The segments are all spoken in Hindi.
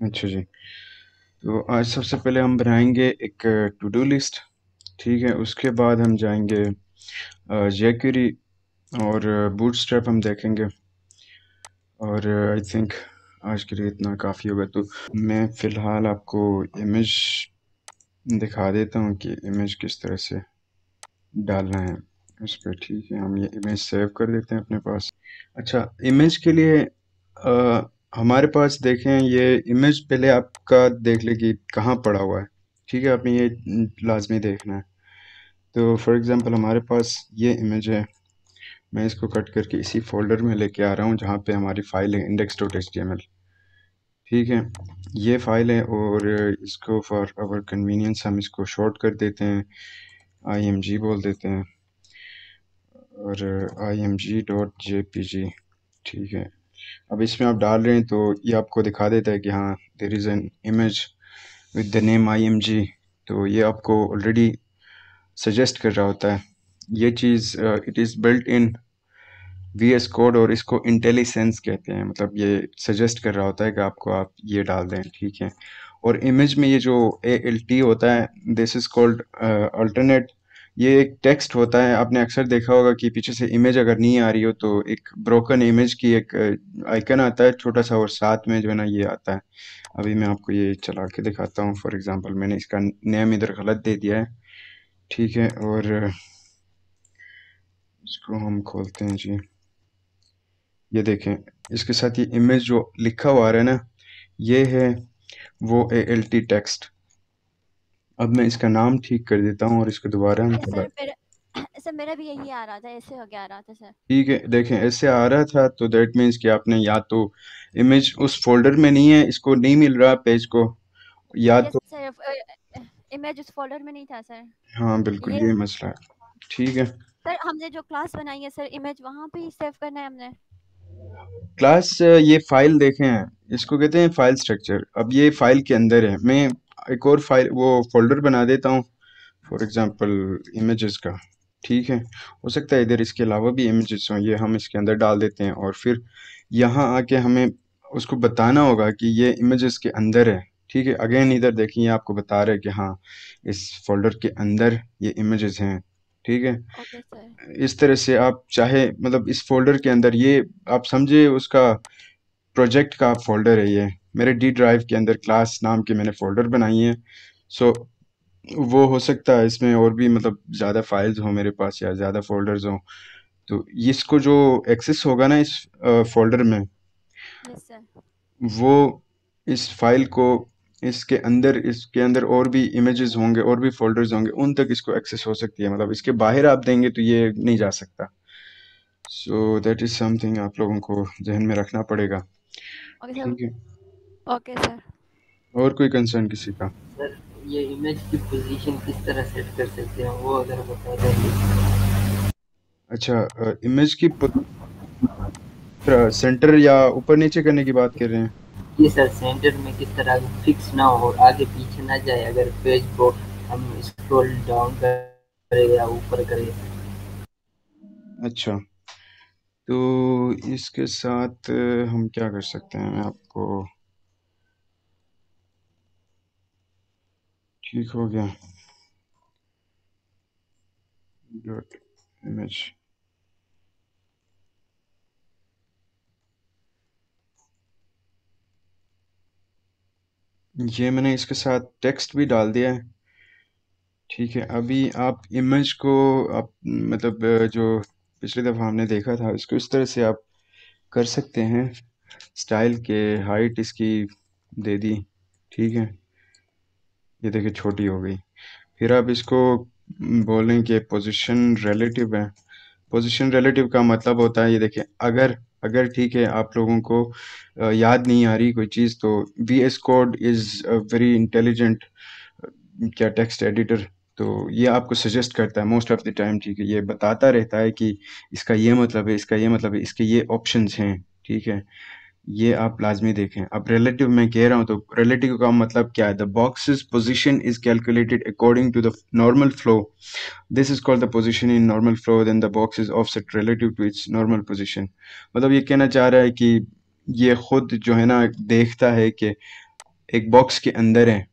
अच्छा जी। तो आज सबसे पहले हम बनाएँगे एक टू डू लिस्ट, ठीक है? उसके बाद हम जाएँगे जैक्यूरी और बूटस्ट्रैप हम देखेंगे और आई थिंक आज के लिए इतना काफ़ी होगा। तो मैं फ़िलहाल आपको इमेज दिखा देता हूँ कि इमेज किस तरह से डालना है उस पर ठीक है? हम ये इमेज सेव कर देते हैं अपने पास। अच्छा, इमेज के लिए अ, हमारे पास देखें ये इमेज पहले आपका देख लें कि कहाँ पड़ा हुआ है, ठीक है? आपने ये लाज़मी देखना है। तो फॉर एग्ज़ाम्पल हमारे पास ये इमेज है, मैं इसको कट करके इसी फ़ोल्डर में लेके आ रहा हूँ जहाँ पे हमारी फ़ाइल है index.html ठीक है? ये फ़ाइल है और इसको फॉर आवर कन्वीनियंस हम इसको शॉर्ट कर देते हैं, img बोल देते हैं और img.jpg ठीक है? अब इसमें आप डाल रहे हैं तो ये आपको दिखा देता है कि हाँ, there is an image with the name img तो ये आपको ऑलरेडी सजेस्ट कर रहा होता है। ये चीज़ it is built in V S Code और इसको इंटेलिसेंस कहते हैं मतलब ये सजेस्ट कर रहा होता है कि आपको आप ये डाल दें, ठीक है? और इमेज में ये जो ए एल टी होता है दिस इज़ कॉल्ड अल्टरनेट ये एक टेक्स्ट होता है, आपने अक्सर देखा होगा कि पीछे से इमेज अगर नहीं आ रही हो तो एक ब्रोकन इमेज की एक आइकन आता है छोटा-सा और साथ में जो है ना ये आता है। अभी मैं आपको ये चला के दिखाता हूँ फॉर एग्ज़ाम्पल मैंने इसका नेम इधर गलत दे दिया है, ठीक है? और इसको हम खोलते हैं जी। ये देखें, इसके साथ ये इमेज जो लिखा हुआ आ रहा है ना, ये है वो ए एल टी टेक्स्ट। अब मैं इसका नाम ठीक कर देता हूँ और इसको दोबारा हम चला सर मेरा सर मेरा भी यही आ रहा था, ऐसे हो गया आ रहा था सर। ठीक है, देखें ऐसे आ रहा था तो दैट मीन्स कि आपने या तो इमेज उस फ़ोल्डर में नहीं है, इसको नहीं मिल रहा पेज को या यस तो सर अ, इमेज उस फ़ोल्डर में नहीं था सर। हाँ, बिल्कुल ये ये मसला है। ठीक है। सर हमने जो क्लास बनाई है सर इमेज वहाँ पे ही सेव करना है हमने? क्लास ये फ़ाइल देखे देखें, इसको कहते हैं फ़ाइल स्ट्रक्चर। अब ये फ़ाइल के अंदर है। मैं एक और फ़ाइल वो फ़ोल्डर बना देता हूँ फॉर एग्ज़ाम्पल इमेजेस का, ठीक है? हो सकता है इधर इसके अलावा भी इमेजेस हों, ये हम इसके अंदर डाल देते हैं और फिर यहाँ आके हमें उसको बताना होगा कि ये इमेजेस के अंदर है, ठीक है? अगेन इधर देखिए ये आपको बता रहे है कि हाँ, इस फ़ोल्डर के अंदर ये इमेजेस हैं, ठीक है? सर। इस तरह से आप चाहे मतलब इस फ़ोल्डर के अंदर ये आप समझिए उसका प्रोजेक्ट का फ़ोल्डर है ये। मेरे डी ड्राइव के अंदर क्लास नाम के मैंने फ़ोल्डर बनाई है। सो वो हो सकता है इसमें और भी मतलब ज़्यादा फ़ाइल्स हों मेरे पास या ज़्यादा फ़ोल्डर्स हों। तो इसको जो एक्सेस होगा ना इस फ़ोल्डर में वो इस फ़ाइल को इसके अंदर इसके अंदर और भी इमेजेस होंगे और भी फ़ोल्डर्स होंगे, उन तक इसको एक्सेस हो सकती है। मतलब इसके बाहर आप देंगे तो ये नहीं जा सकता। सो दैट इज़ समथिंग आप लोगों को ज़हन में रखना पड़ेगा। ठीक है? Okay sir. और कोई कंसर्न किसी का? सर ये इमेज की पोजीशन किस तरह सेट कर सकते हैं वो अगर बता दें अच्छा इमेज की सेंटर या ऊपर-नीचे करने की बात कर रहे हैं? जी सर सेंटर में किस तरह फिक्स ना हो आगे पीछे ना जाए अगर पेज को हम स्क्रॉल डाउन करें या ऊपर करें अच्छा। तो इसके साथ हम क्या कर सकते हैं? मैं आपको ठीक हो गया। डॉट इमेज ये मैंने इसके साथ टेक्स्ट भी डाल दिया है। ठीक है, अभी आप इमेज को आप मतलब जो पिछली दफ़ा हमने देखा था इसको इस तरह से आप कर सकते हैं स्टाइल के हाइट इसकी दे दी, ठीक है? ये देखिए छोटी हो गई। फिर आप इसको बोलें कि पोज़ीशन रिलेटिव है। पोज़ीशन रिलेटिव का मतलब होता है, ये देखिए, अगर अगर ठीक है, आप लोगों को याद नहीं आ रही कोई चीज़ तो V S Code is very intelligent क्या टेक्स्ट एडिटर तो ये आपको सजेस्ट करता है मोस्ट ऑफ़ द टाइम ठीक है ये बताता रहता है कि इसका ये मतलब है, इसका ये मतलब है, इसके ये ऑप्शंस हैं, ठीक है ये आप लाजमी देखें। अब रिलेटिव मैं कह रहा हूँ तो रिलेटिव का मतलब क्या है? The boxes position is calculated according to the normal flow this is called the position in normal flow then the box is offset relative to its normal position मतलब ये कहना चाह रहा है कि ये खुद जो है ना देखता है कि एक बॉक्स के अंदर है।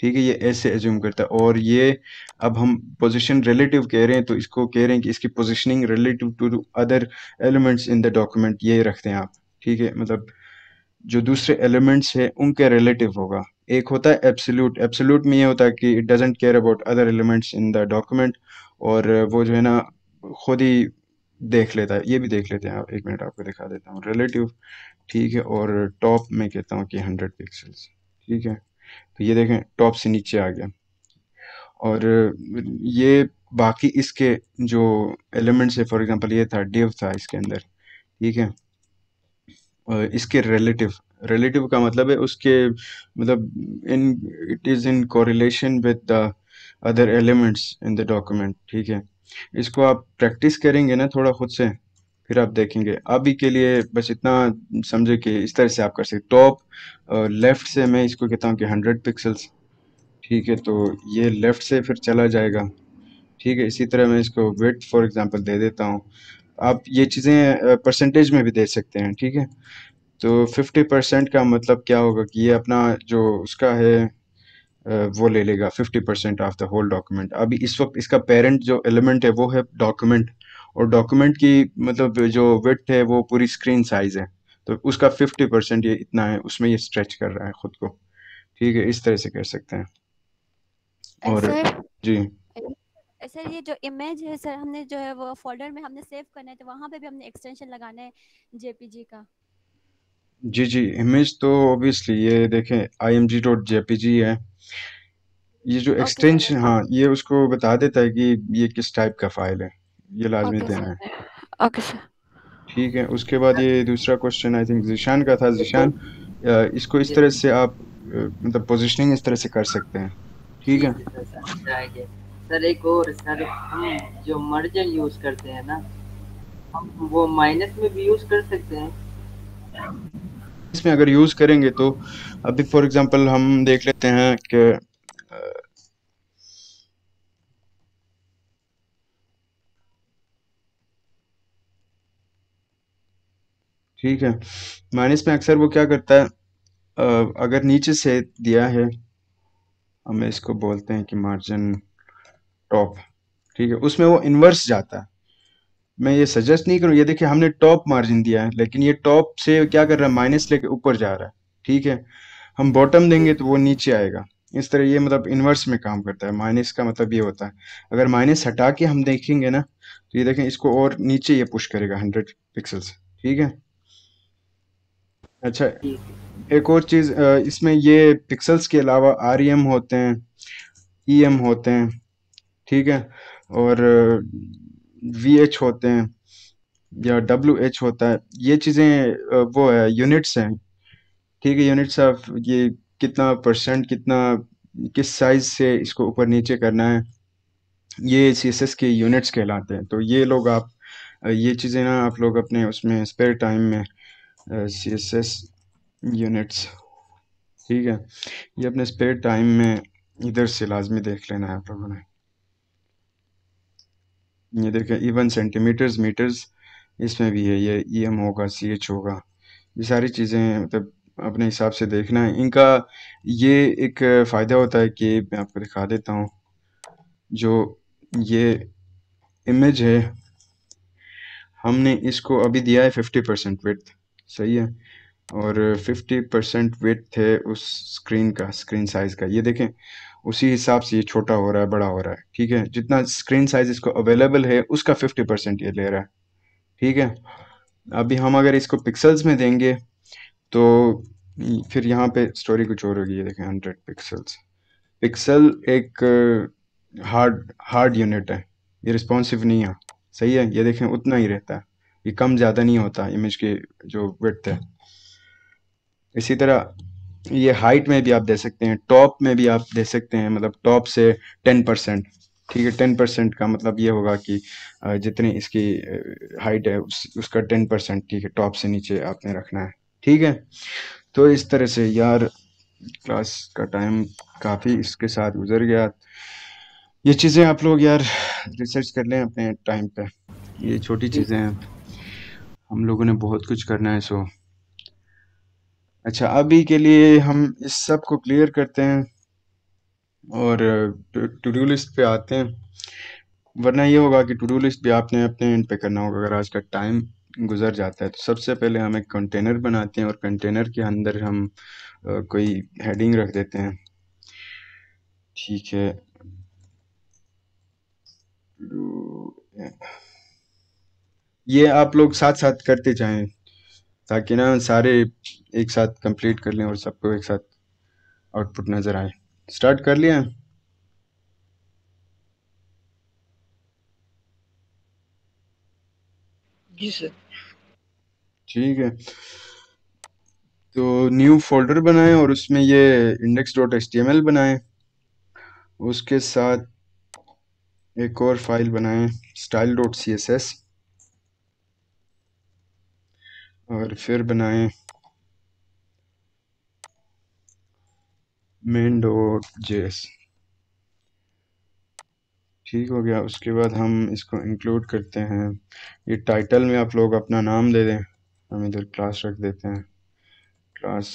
ठीक है? ये ऐसे एज्यूम करता है। और ये अब हम पोजीशन रिलेटिव कह रहे हैं तो इसको कह रहे हैं कि इसकी positioning relative to other elements in the document ये रखते हैं आप। ठीक है? मतलब जो दूसरे एलिमेंट्स है, उनके रिलेटिव होगा। एक होता है एब्सोल्यूट एब्सोल्यूट में ये होता है कि it doesn't care about other elements in the document और वो जो है ना, खुद ही देख लेता है। ये भी देख लेते हैं। आप एक मिनट आपको दिखा देता हूँ। रिलेटिव ठीक है, और टॉप में कहता हूँ कि हंड्रेड पिक्सल्स ठीक है? तो ये देखें टॉप से नीचे आ गया। और ये बाकी इसके जो एलिमेंट्स है फॉर एग्जांपल ये था डिव था इसके अंदर। ठीक है? इसके रिलेटिव रिलेटिव का मतलब है उसके मतलब in it is in correlation with the other elements in the document ठीक है? इसको आप प्रैक्टिस करेंगे ना थोड़ा खुद से, फिर आप देखेंगे। अभी के लिए बस इतना समझे कि इस तरह से आप कर सकते टॉप लेफ़्ट से मैं इसको कहता हूँ कि हंड्रेड पिक्सल्स ठीक है? तो ये लेफ़्ट से फिर चला जाएगा, ठीक है? इसी तरह मैं इसको वेट फॉर एग्जांपल दे देता हूँ। आप ये चीज़ें परसेंटेज में भी दे सकते हैं ठीक है? तो फिफ्टी परसेंट का मतलब क्या होगा कि ये अपना जो उसका है वो ले लेगा fifty percent of the whole document अभी इस वक्त इसका पेरेंट जो एलिमेंट है वो है डॉक्यूमेंट और डॉक्यूमेंट की मतलब जो विथ है वो पूरी स्क्रीन साइज़ है. तो उसका फिफ्टी परसेंट ये इतना है उसमें ये स्ट्रेच कर रहा है खुद को. ठीक है इस तरह से कर सकते हैं. और जी। सर ये जो इमेज है सर हमने जो है वो फोल्डर में हमने सेव करना है तो वहाँ पे भी हमने एक्सटेंशन लगाना है जेपीजी का। जी जी इमेज तो ऑब्वियसली ये देखें I M G dot JPG है। ये जो एक्सटेंशन हाँ ये उसको बता देता है कि ये किस टाइप का फ़ाइल है ये लाजमी देना है। ओके सर ठीक है उसके बाद ये दूसरा क्वेश्चन आई थिंक जिशान का था। जिशान इसको इस तरह से आप मतलब पोजीशनिंग इस तरह से कर सकते हैं। ठीक है? सर, एक और सर, हम जो मर्जर यूज़ करते हैं ना, हम वो माइनस में भी यूज़ कर सकते हैं। इसमें अगर यूज़ करेंगे तो अभी फॉर एग्जांपल हम देख लेते हैं कि, ठीक है माइनस में अक्सर वो क्या करता है अगर नीचे से दिया है, हमें इसको बोलते हैं कि मार्जिन टॉप ठीक है? उसमें वो इन्वर्स जाता है। मैं ये सजेस्ट नहीं करूँ, ये देखिए हमने टॉप मार्जिन दिया है, लेकिन ये टॉप से क्या कर रहा है? माइनस लेके ऊपर जा रहा है, ठीक है? हम बॉटम देंगे तो वो नीचे आएगा। इस तरह ये मतलब इन्वर्स में काम करता है। माइनस का मतलब ये होता है। अगर माइनस हटा के हम देखेंगे ना तो ये देखें, इसको और नीचे ये पुश करेगा हंड्रेड पिक्सल्स ठीक है? अच्छा एक और चीज़ इसमें ये पिक्सल्स के अलावा आर होते हैं ई एम होते हैं ठीक है? और वी एच होते हैं या डब्ल्यू एच होता है, ये चीज़ें वो है यूनिट्स हैं। ठीक है यूनिट्स ऑफ़ ये कितना परसेंट कितना, किस साइज़ से इसको ऊपर नीचे करना है, ये सी एस एस के यूनिट्स कहलाते हैं। तो ये लोग आप ये चीज़ें ना आप लोग अपने उसमें स्पेयर टाइम में सी एस एस यूनिट्स ठीक है? ये अपने स्पेयर टाइम में इधर से लाजमी देख लेना है आप लोगों ने। ये देखें इवन सेंटीमीटर्स मीटर्स इसमें भी है, ये ई एम होगा सी एच होगा। ये सारी चीज़ें मतलब अपने हिसाब से देखना है। इनका ये एक फ़ायदा होता है कि मैं आपको दिखा देता हूँ। जो ये इमेज है, हमने इसको अभी दिया है फिफ्टी परसेंट विथ सही है? और 50 परसेंट वेट है उस स्क्रीन का स्क्रीन साइज़ का। ये देखें उसी हिसाब से ये छोटा हो रहा है, बड़ा हो रहा है, ठीक है? जितना स्क्रीन साइज़ इसको अवेलेबल है, उसका 50 परसेंट ये ले रहा है, ठीक है? अभी हम अगर इसको पिक्सल्स में देंगे तो फिर यहाँ पे स्टोरी कुछ और होगी, ये देखें हंड्रेड पिक्सल्स पिक्सल एक हार्ड हार्ड यूनिट है, ये रिस्पॉन्सिव नहीं है, सही है? ये देखें, उतना ही रहता है, ये कम ज़्यादा नहीं होता इमेज के जो विथ है। इसी तरह ये हाइट में भी आप दे सकते हैं टॉप में भी आप दे सकते हैं मतलब टॉप से टेन परसेंट ठीक है टेन परसेंट का मतलब ये होगा कि जितनी इसकी हाइट है उस, उसका टेन परसेंट ठीक है टॉप से नीचे आपने रखना है ठीक है? तो इस तरह से यार क्लास का टाइम काफ़ी इसके साथ गुजर गया। ये चीज़ें आप लोग यार रिसर्च कर लें अपने टाइम पे। ये छोटी चीज़ें हैं। हम लोगों ने बहुत कुछ करना है सो अच्छा अभी के लिए हम इस सबको क्लियर करते हैं और टू डू लिस्ट पे आते हैं। वरना ये होगा कि टू डू लिस्ट भी आपने अपने एंड पे करना होगा, अगर आज का टाइम गुजर जाता है। तो सबसे पहले हम एक कंटेनर बनाते हैं और कंटेनर के अंदर हम कोई हेडिंग रख देते हैं। ठीक है। ये आप लोग साथ साथ करते जाएँ। ताकि ना सारे एक साथ कंप्लीट कर लें और सबको एक साथ आउटपुट नज़र आए। स्टार्ट कर लिया। जी सर। ठीक है। तो न्यू फोल्डर बनाएँ और उसमें ये index dot H T M L बनाएँ। उसके साथ एक और फ़ाइल बनाएँ style dot C S S और फिर बनाएँ मेन डॉट जेएस ठीक हो गया। उसके बाद हम इसको इंक्लूड करते हैं। ये टाइटल में आप लोग अपना नाम दे दें। हम इधर क्लास रख देते हैं। Class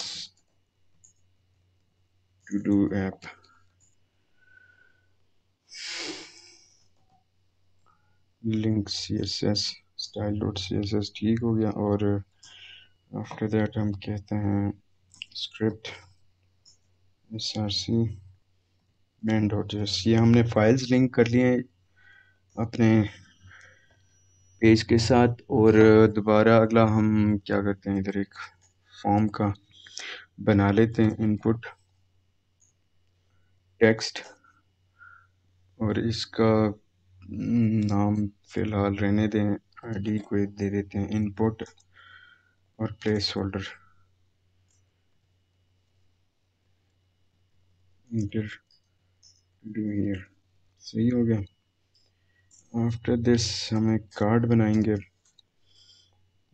to do app link C S S style dot C S S ठीक हो गया। और आफ्टर दैट हम कहते हैं script S R C main dot ये हमने फाइल्स लिंक कर लिए अपने पेज के साथ और दोबारा अगला हम क्या करते हैं? इधर एक फॉर्म का बना लेते हैं इनपुट टेक्स्ट और इसका नाम फ़िलहाल रहने दें आईडी को दे देते हैं इनपुट और placeholder enter do here सही हो गया. आफ्टर दिस हम एक कार्ड बनाएँगे,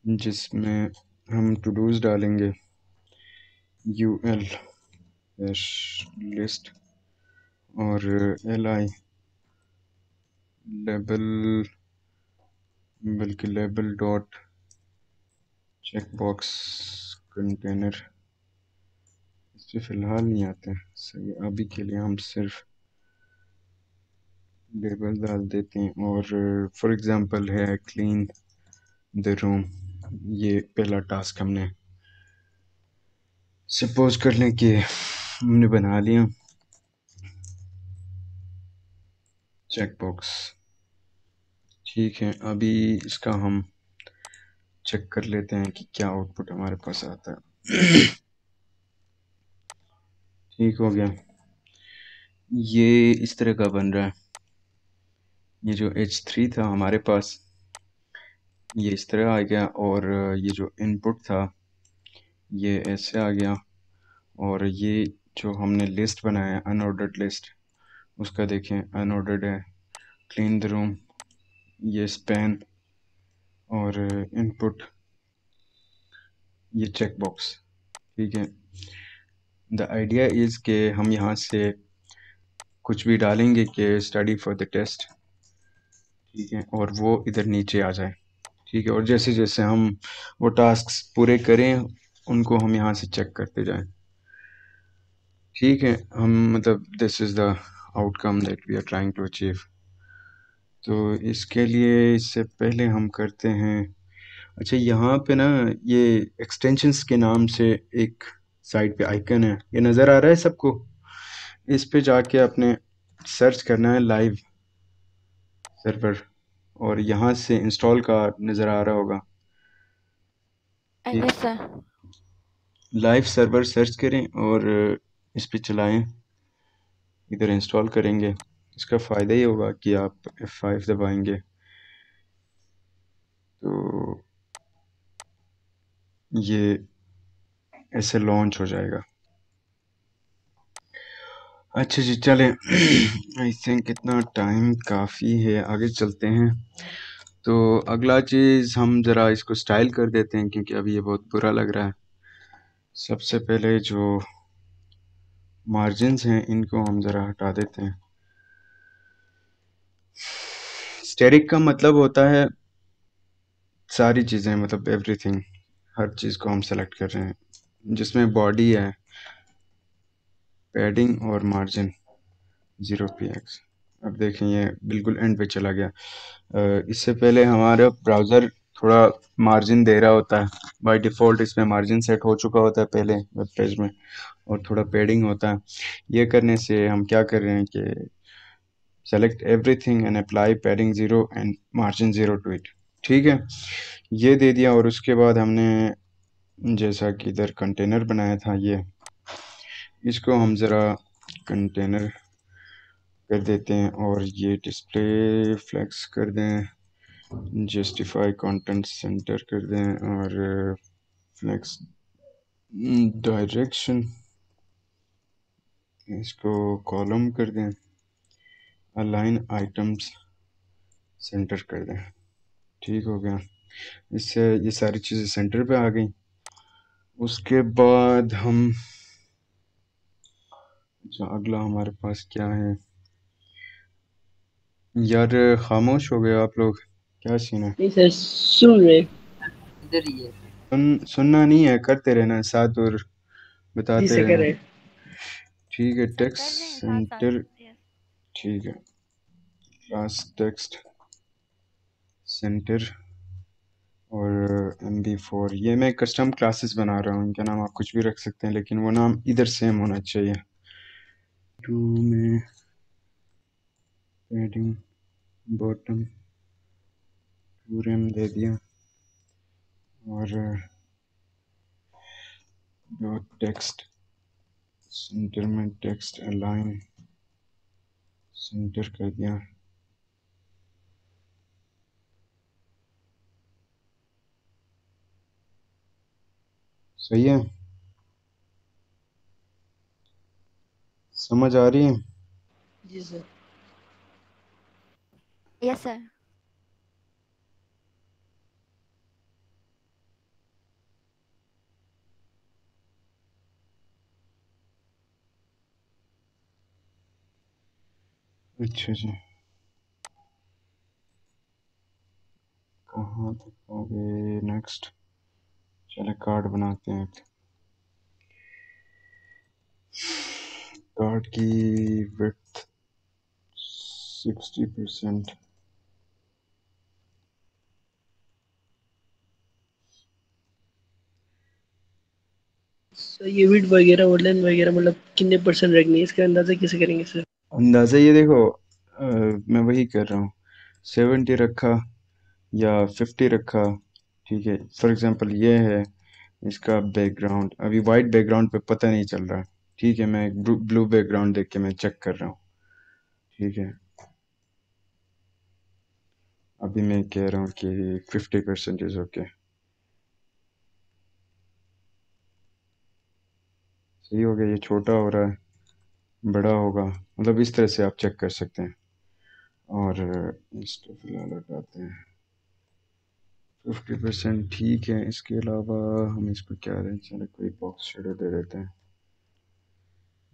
जिसमें हम टू डूज डालेंगे यू एल लिस्ट और एल आई लेबल बल्कि label dot check box container इस पर फ़िलहाल नहीं आते सही, अभी के लिए हम सिर्फ़ लेबल डाल देते हैं और फॉर एग्ज़ाम्पल है क्लीन द रूम ये पहला टास्क हमने सपोज़ कर लें कि हमने बना लिया। चेक बॉक्स ठीक है, अभी इसका हम चेक कर लेते हैं कि क्या आउटपुट हमारे पास आता है। ठीक हो गया। ये इस तरह का बन रहा है। ये जो एच थ्री था हमारे पास, ये इस तरह आ गया और ये जो इनपुट था, ये ऐसे आ गया और ये जो हमने लिस्ट बनाया अनऑर्डर्ड लिस्ट उसका देखें अनऑर्डर्ड है क्लीन द रूम ये स्पैन और इनपुट ये चेक बॉक्स ठीक है? द आइडिया इज़ के हम यहाँ से कुछ भी डालेंगे कि स्टडी फॉर द टेस्ट ठीक है? और वो इधर नीचे आ जाए, ठीक है? और जैसे जैसे हम वो टास्क पूरे करें, उनको हम यहाँ से चेक करते जाएँ, ठीक है? हम मतलब this is the outcome that we are trying to achieve तो इसके लिए इससे पहले हम करते हैं। अच्छा यहाँ पे ना ये एक्सटेंशंस के नाम से एक साइड पे आइकन है। ये नज़र आ रहा है सबको? इस पे जाके आपने सर्च करना है लाइव सर्वर और यहाँ से इंस्टॉल का नज़र आ रहा होगा। लाइव सर्वर सर्च करें और इस पे चलाएँ। इधर इंस्टॉल करेंगे। इसका फ़ायदा ये होगा कि आप एफ़ F5 दबाएँगे। तो ये ऐसे लॉन्च हो जाएगा। अच्छा जी, चले। आई थिंक इतना टाइम काफ़ी है, आगे चलते हैं। तो अगला चीज़ हम ज़रा इसको स्टाइल कर देते हैं, क्योंकि अभी ये बहुत बुरा लग रहा है। सबसे पहले जो मार्जिनस हैं, इनको हम ज़रा हटा देते हैं। स्टेरिक का मतलब होता है सारी चीज़ें मतलब एवरीथिंग हर चीज़ को हम सेलेक्ट कर रहे हैं। जिसमें बॉडी है पैडिंग और मार्जिन ज़ीरो पी एक्स अब देखें, ये बिल्कुल एंड पे चला गया। इससे पहले हमारा ब्राउज़र थोड़ा मार्जिन दे रहा होता है। बाय डिफ़ॉल्ट इसमें मार्जिन सेट हो चुका होता है पहले वेब पेज में, और थोड़ा पेडिंग होता है। ये करने से हम क्या कर रहे हैं कि select everything and apply padding zero and margin zero to it ठीक है? ये दे दिया और उसके बाद हमने जैसा कि इधर कंटेनर बनाया था, ये। इसको हम ज़रा कंटेनर कर देते हैं और ये डिस्प्ले फ्लैक्स कर दें जस्टिफाई कंटेंट सेंटर कर दें और फ्लैक्स डायरेक्शन इसको कॉलम कर दें। अलाइन आइटम्स सेंटर कर दें। ठीक हो गया। इससे ये सारी चीज़ें सेंटर पे आ गई। उसके बाद हम अच्छा अगला हमारे पास क्या है? यार खामोश हो गए आप लोग। क्या सीन है? नहीं सर सुन रहे। इधर ही है। सुन सुनना नहीं है करते रहना साथ और बताते रहना। ठीक है टेक्स्ट सेंटर. ठीक है। क्लास टेक्स्ट सेंटर और एम बी फोर ये मैं कस्टम क्लासेस बना रहा हूँ, इनका नाम आप कुछ भी रख सकते हैं, लेकिन वो नाम इधर सेम होना चाहिए। टू में पैडिंग बॉटम पूरे में दे दिया। और जो टेक्स्ट सेंटर में टेक्स्ट अलाइन सेंटर कर दिया सही है। समझ आ रही है? जी सर। Yes sir. अच्छा जी। कहाँ तक हो गए नेक्स्ट चले कार्ड बनाते हैं। कार्ड की विड्थ सिक्सटी परसेंट सर ये विड वगैरह वुडलैंड वगैरह मतलब कितने परसेंट रखनी है? इसका अंदाज़ा कैसे करेंगे सर अंदाज़ा ये देखो अ, मैं वही कर रहा हूँ। सेवेंटी रखा या फिफ्टी रखा ठीक है? फॉर एग्जांपल ये है इसका बैकग्राउंड अभी वाइट बैकग्राउंड पे पता नहीं चल रहा। ठीक है मैं ब्लू बैकग्राउंड देख के मैं चेक कर रहा हूँ। ठीक है? अभी मैं कह रहा हूँ कि फिफ्टी परसेंट इज़ ओके सही हो गया ये छोटा हो रहा है। बड़ा होगा। मतलब इस तरह से आप चेक कर सकते हैं। और इसको फ़िलहाल हटाते हैं। फिफ्टी परसेंट ठीक है। इसके अलावा हम इसको क्या दें चलो कोई बॉक्स शेडो दे देते हैं।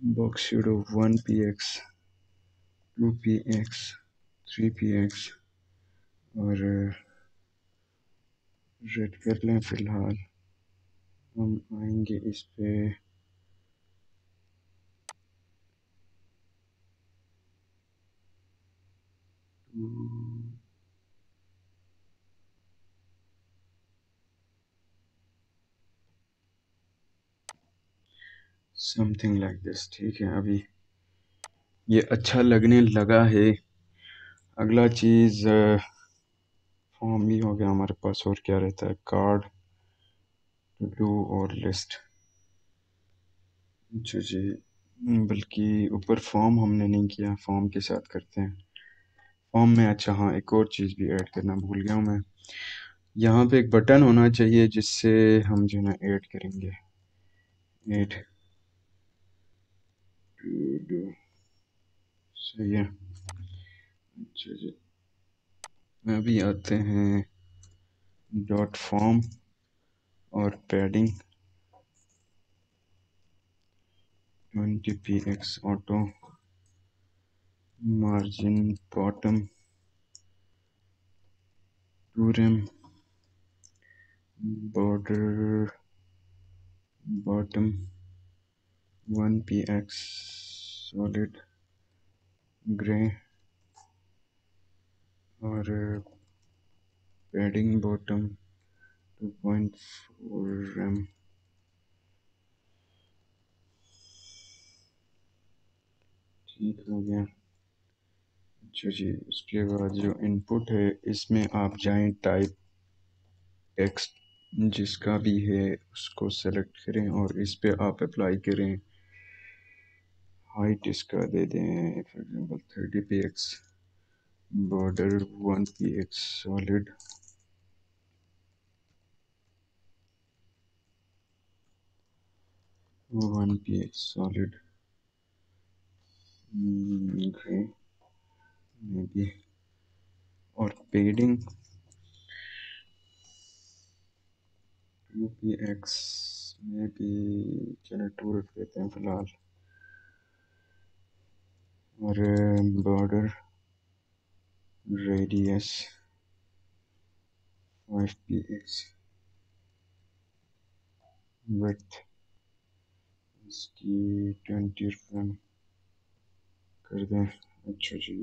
Box shadow one P X two P X three P X और रेड कर लें फ़िलहाल। हम आएँगे इस पे। समथिंग लाइक दिस ठीक है, अभी ये अच्छा लगने लगा है। अगला चीज़ फॉर्म भी हो गया हमारे पास, और क्या रहता है? कार्ड टू डू और लिस्ट अच्छा जी, बल्कि ऊपर फॉर्म हमने नहीं किया फॉर्म के साथ करते हैं। फॉर्म में अच्छा हाँ एक और चीज़ भी ऐड करना भूल गया हूँ मैं। यहाँ पे एक बटन होना चाहिए जिससे हम जो है ना ऐड करेंगे। ऐड टू डू सही है। अच्छा जी। मैं अभी आते हैं डॉट फॉर्म और padding twenty p x auto bottom two rem border bottom 1px solid gray और padding bottom 2.4 m ठीक हो गया अच्छा जी उसके बाद जो इनपुट है, इसमें आप जाएँ टाइप टेक्स्ट जिसका भी है, उसको सेलेक्ट करें और इस पर आप अप्लाई करें। हाइट इसका दे दें for example thirty p x border one p x solid one p x solid may be और पेडिंग। टू पी एक्स में भी चलो टू रख देते हैं फ़िलहाल। और border radius five p x width इसकी ट्वेंटी कर दें। अच्छा जी,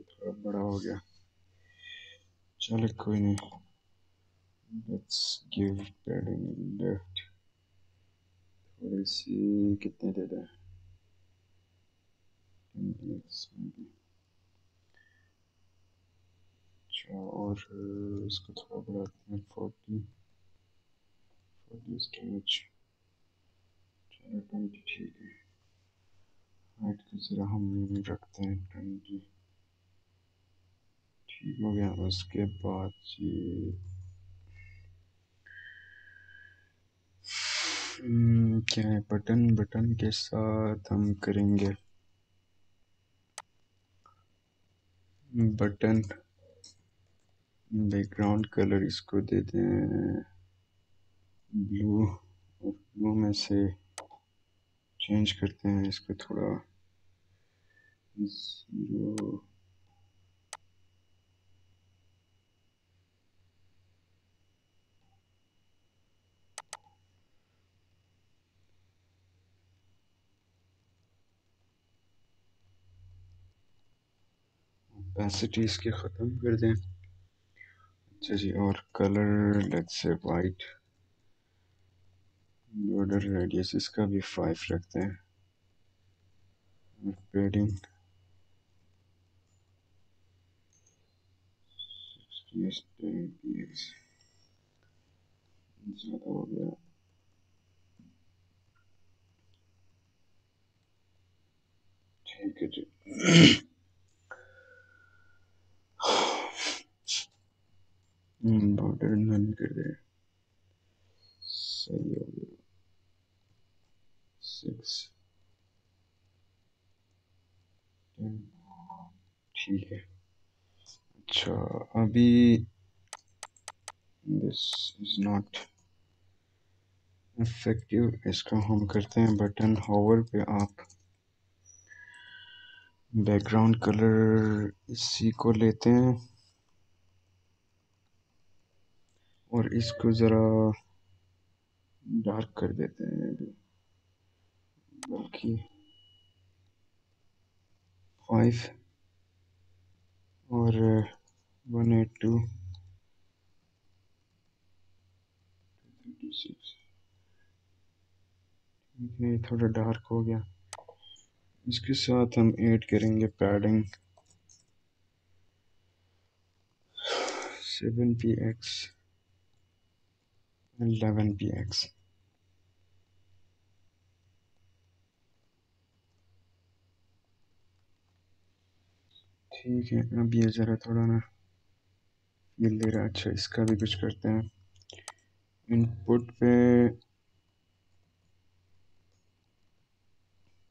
थोड़ा बड़ा हो गया। चलो कोई नहीं। Let's give padding left थोड़ी सी कितने दे दें। अच्छा और इसको थोड़ा बढ़ाते हैं। फोर्टी फोर्टी स्टेज चलो ट्वेंटी ठीक है। हाइट की जरा हम रखते हैं ट्वेंटी ठीक हो गया उसके बाद ये हम्म, क्या है? बटन बटन के साथ हम करेंगे। बटन बैकग्राउंड कलर इसको दे दें। ब्लू और ब्लू में से चेंज करते हैं इसको थोड़ा ज़ीरो ओपेसिटी इसके ख़त्म कर दें। अच्छा जी, और colour let's say white border radius इसका भी फाइव रखते हैं। और पेडिंग ज़्यादा हो गया ठीक है जी बॉर्डर नन कर दे सही हो गया सिक्स ठीक है। अच्छा अभी दिस इज़ नॉट इफ़ेक्टिव इसका हम करते हैं बटन होवर पे आप बैकग्राउंड कलर इसी को लेते हैं और इसको ज़रा डार्क कर देते हैं बल्कि फाइव और एट टू सिक्स ठीक थोड़ा डार्क हो गया। इसके साथ हम ऐड करेंगे padding seven p x eleven x ठीक है, अब ये ज़रा थोड़ा ना फील दे रहा। अच्छा इसका भी कुछ करते हैं। इनपुट पे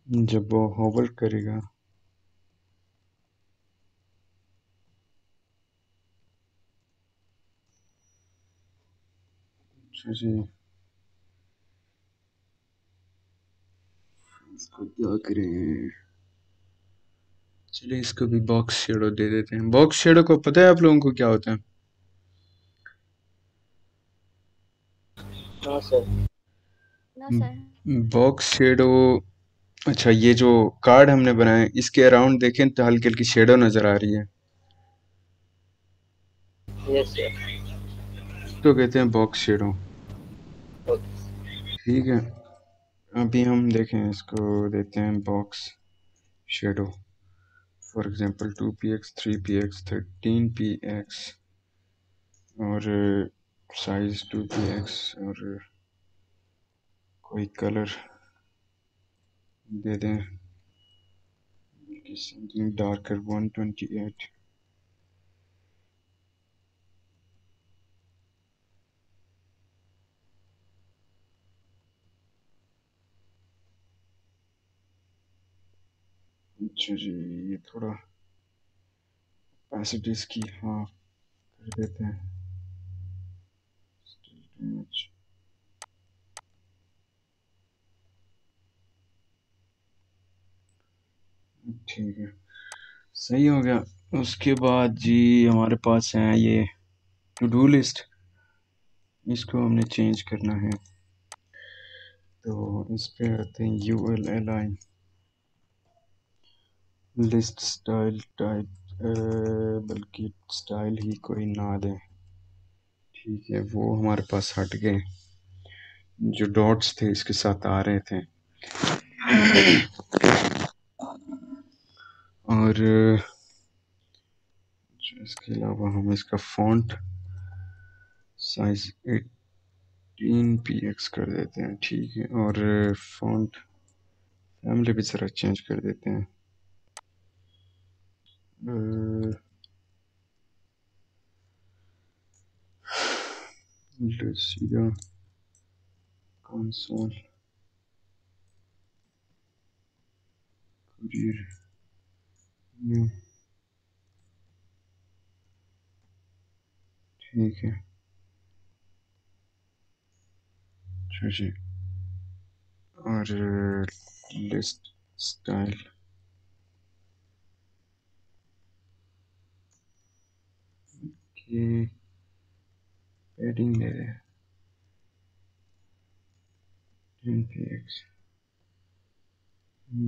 जब वो होवर करेगा। अच्छा जी। इसको क्या करें? चलिए इसको भी बॉक्स शेडो दे देते हैं। बॉक्स शेडो को पता है आप लोगों को क्या होता है हाँ sir no sir box shadow अच्छा ये जो कार्ड हमने बनाए इसके अराउंड देखें तो हल्की हल्की शेडो नज़र आ रही है। यस सर तो कहते हैं बॉक्स शेडो ठीक है। अभी हम देखें इसको देते हैं box shadow for example two p x three p x thirteen p x और साइज़ टू पी एक्स और कोई कलर दे दें। Something darker one twenty eight अच्छा जी, ये थोड़ा पैसेजेस की हाँ कर देते हैं। ठीक है। सही हो गया। उसके बाद जी हमारे पास है ये टू डू लिस्ट इसको हमने चेंज करना है। तो इस पे आते हैं U L L I list style type बल्कि स्टाइल ही कोई ना दें। ठीक है, वो हमारे पास हट गए। जो डॉट्स थे, इसके साथ आ रहे थे। और इसके अलावा हम इसका font size eighteen p x कर देते हैं, ठीक है। और फॉन्ट फैमिली भी ज़रा चेंज कर देते हैं। सीधा कंसोल कुरियर न्यू ठीक है अच्छा जी और लिस्ट स्टाइल के पैडिंग ले रहे हैं।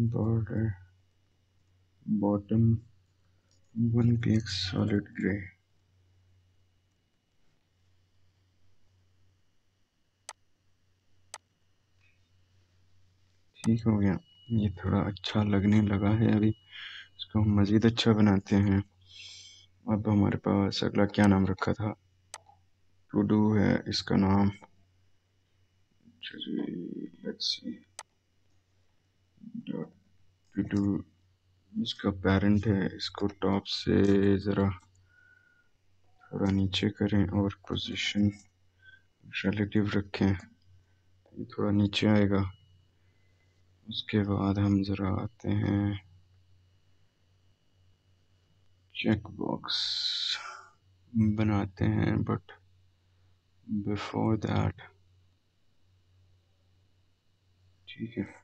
Border bottom one p x solid grey ठीक हो गया। ये थोड़ा अच्छा लगने लगा है अभी। इसको हम मज़ीद अच्छा बनाते हैं। अब हमारे पास अगला क्या नाम रखा था? टू डू है इसका नाम। Let's see dot to do इसका पेरेंट है, इसको टॉप से ज़रा थोड़ा नीचे करें और पोजीशन रिलेटिव रखें। थोड़ा नीचे आएगा। उसके बाद हम ज़रा आते हैं। चेक बॉक्स बनाते हैं बट बिफोर दैट ठीक है।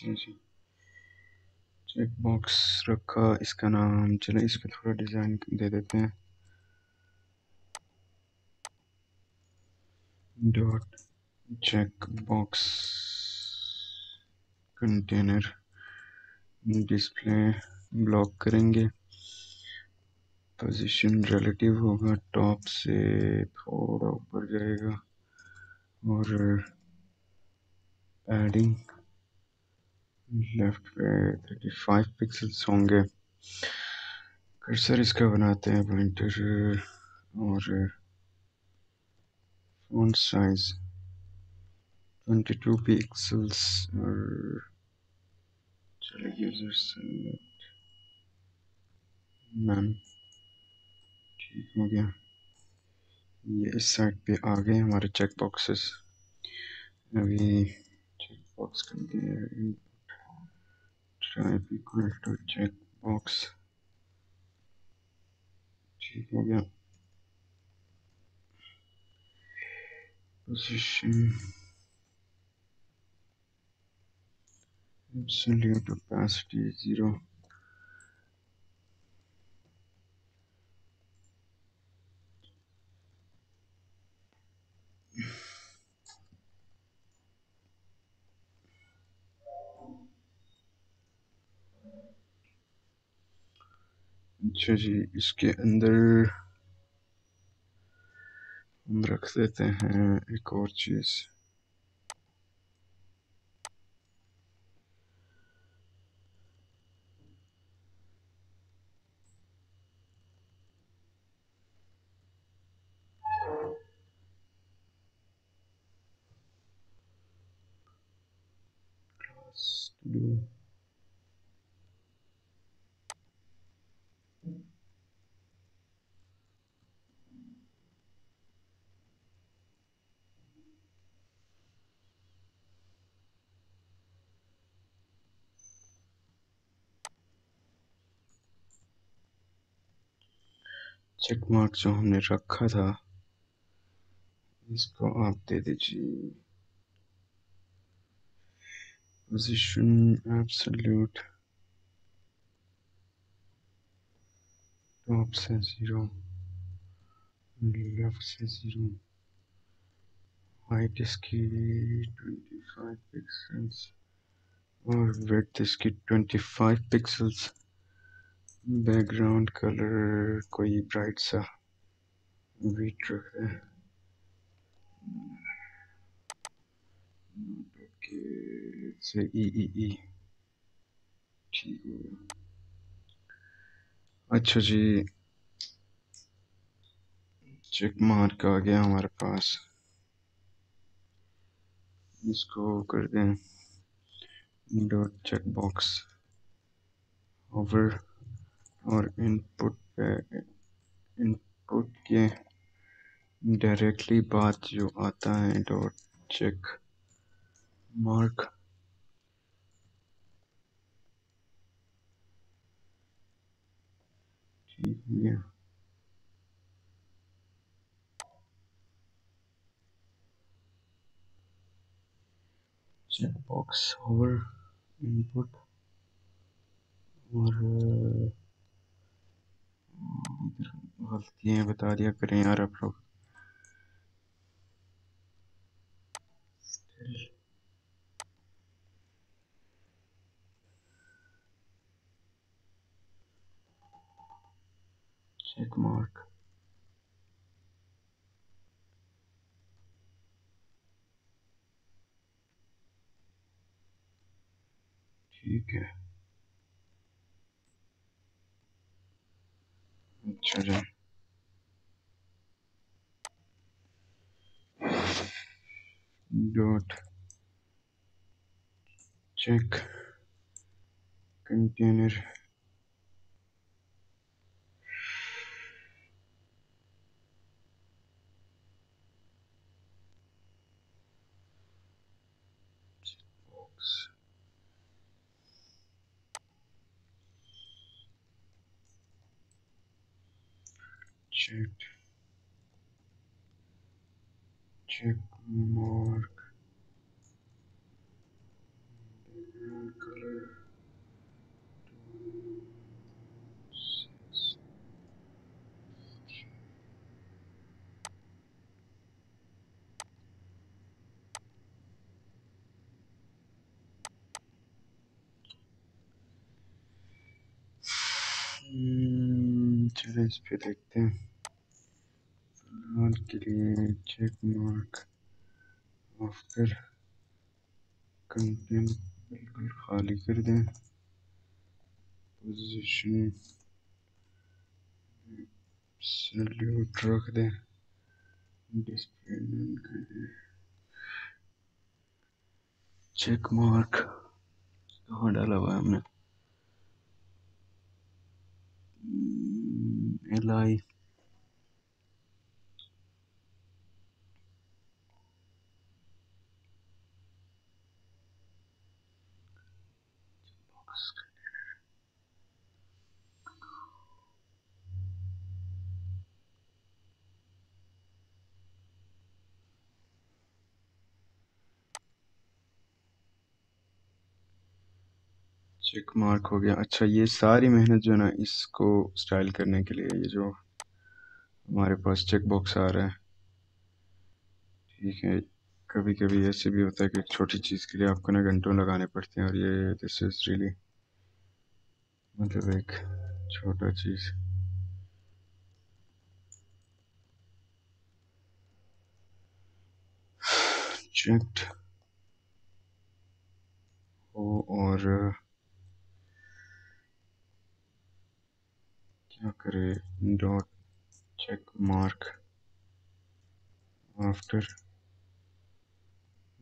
अच्छा जी। चेक बॉक्स रखा, इसका नाम चले इसका थोड़ा डिज़ाइन दे देते हैं। Dot check box container display block करेंगे। पोजीशन रिलेटिव होगा टॉप से थोड़ा ऊपर जाएगा। और पैडिंग लेफ़्ट पे थर्टी फाइव पिक्सल्स होंगे। कर्सर इसका बनाते हैं पॉइंटर और font size twenty two pixels और चलो यूज़र सेलेक्ट मैम ठीक हो गया। ये इस साइड पे आ गए हमारे चेक बॉक्सेस अभी चेक बॉक्स कर दिया type equal to check box ठीक हो गया position absolute opacity zero अच्छा जी इसके अंदर हम रख देते हैं एक और चीज़। चेक मार्क जो हमने रखा था, इसको आप दे दीजिए। पोजीशन एब्सोल्यूट टॉप से ज़ीरो लेफ़्ट से ज़ीरो हाइट इसकी ट्वेंटी फाइव पिक्सल्स और वेट इसकी twenty five pixels background colour कोई ब्राइट सा, वीट रख है। से ई ई ई। ठीक हो गया। अच्छा जी। चेक मार्क आ गया हमारे पास। इसको कर दें डॉट चेक बॉक्स ओवर और इनपुट पे इनपुट के डायरेक्टली बात जो आता है डॉट चेक मार्क ठीक है। इनपुट और गलतियाँ बता दिया करें यार आप लोग। चेक मार्क ठीक है। अच्छा जी dot check container checked check mark चलो इस पे देखते हैं। फ़िलहाल के लिए चेक मार्क आफ्टर कंटेंट बिल्कुल खाली कर दें। पोजीशन सैल्यूट रख दें। डिस्प्ले चेक मार्क कहाँ डाला हुआ है हमने? एल आई चेक मार्क हो गया। अच्छा ये सारी मेहनत जो है ना, इसको स्टाइल करने के लिए, ये जो हमारे पास चेक बॉक्स आ रहा है। ठीक है कभी कभी ऐसे भी होता है कि छोटी चीज़ के लिए आपको ना घंटों लगाने पड़ते हैं और ये दिस इज़ रियली मतलब एक छोटा चीज़। चेक्ड हो और क्या करे dot check mark after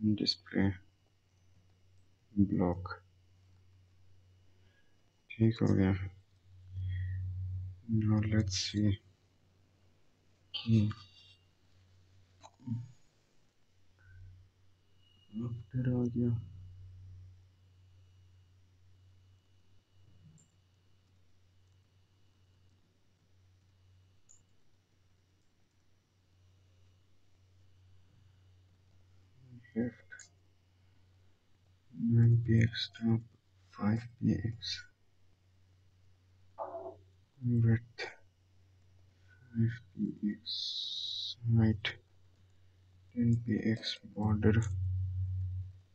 display block ठीक हो गया। Now let's see कि आफ्टर आ गया। 9px top 5px width 5px height 10px border.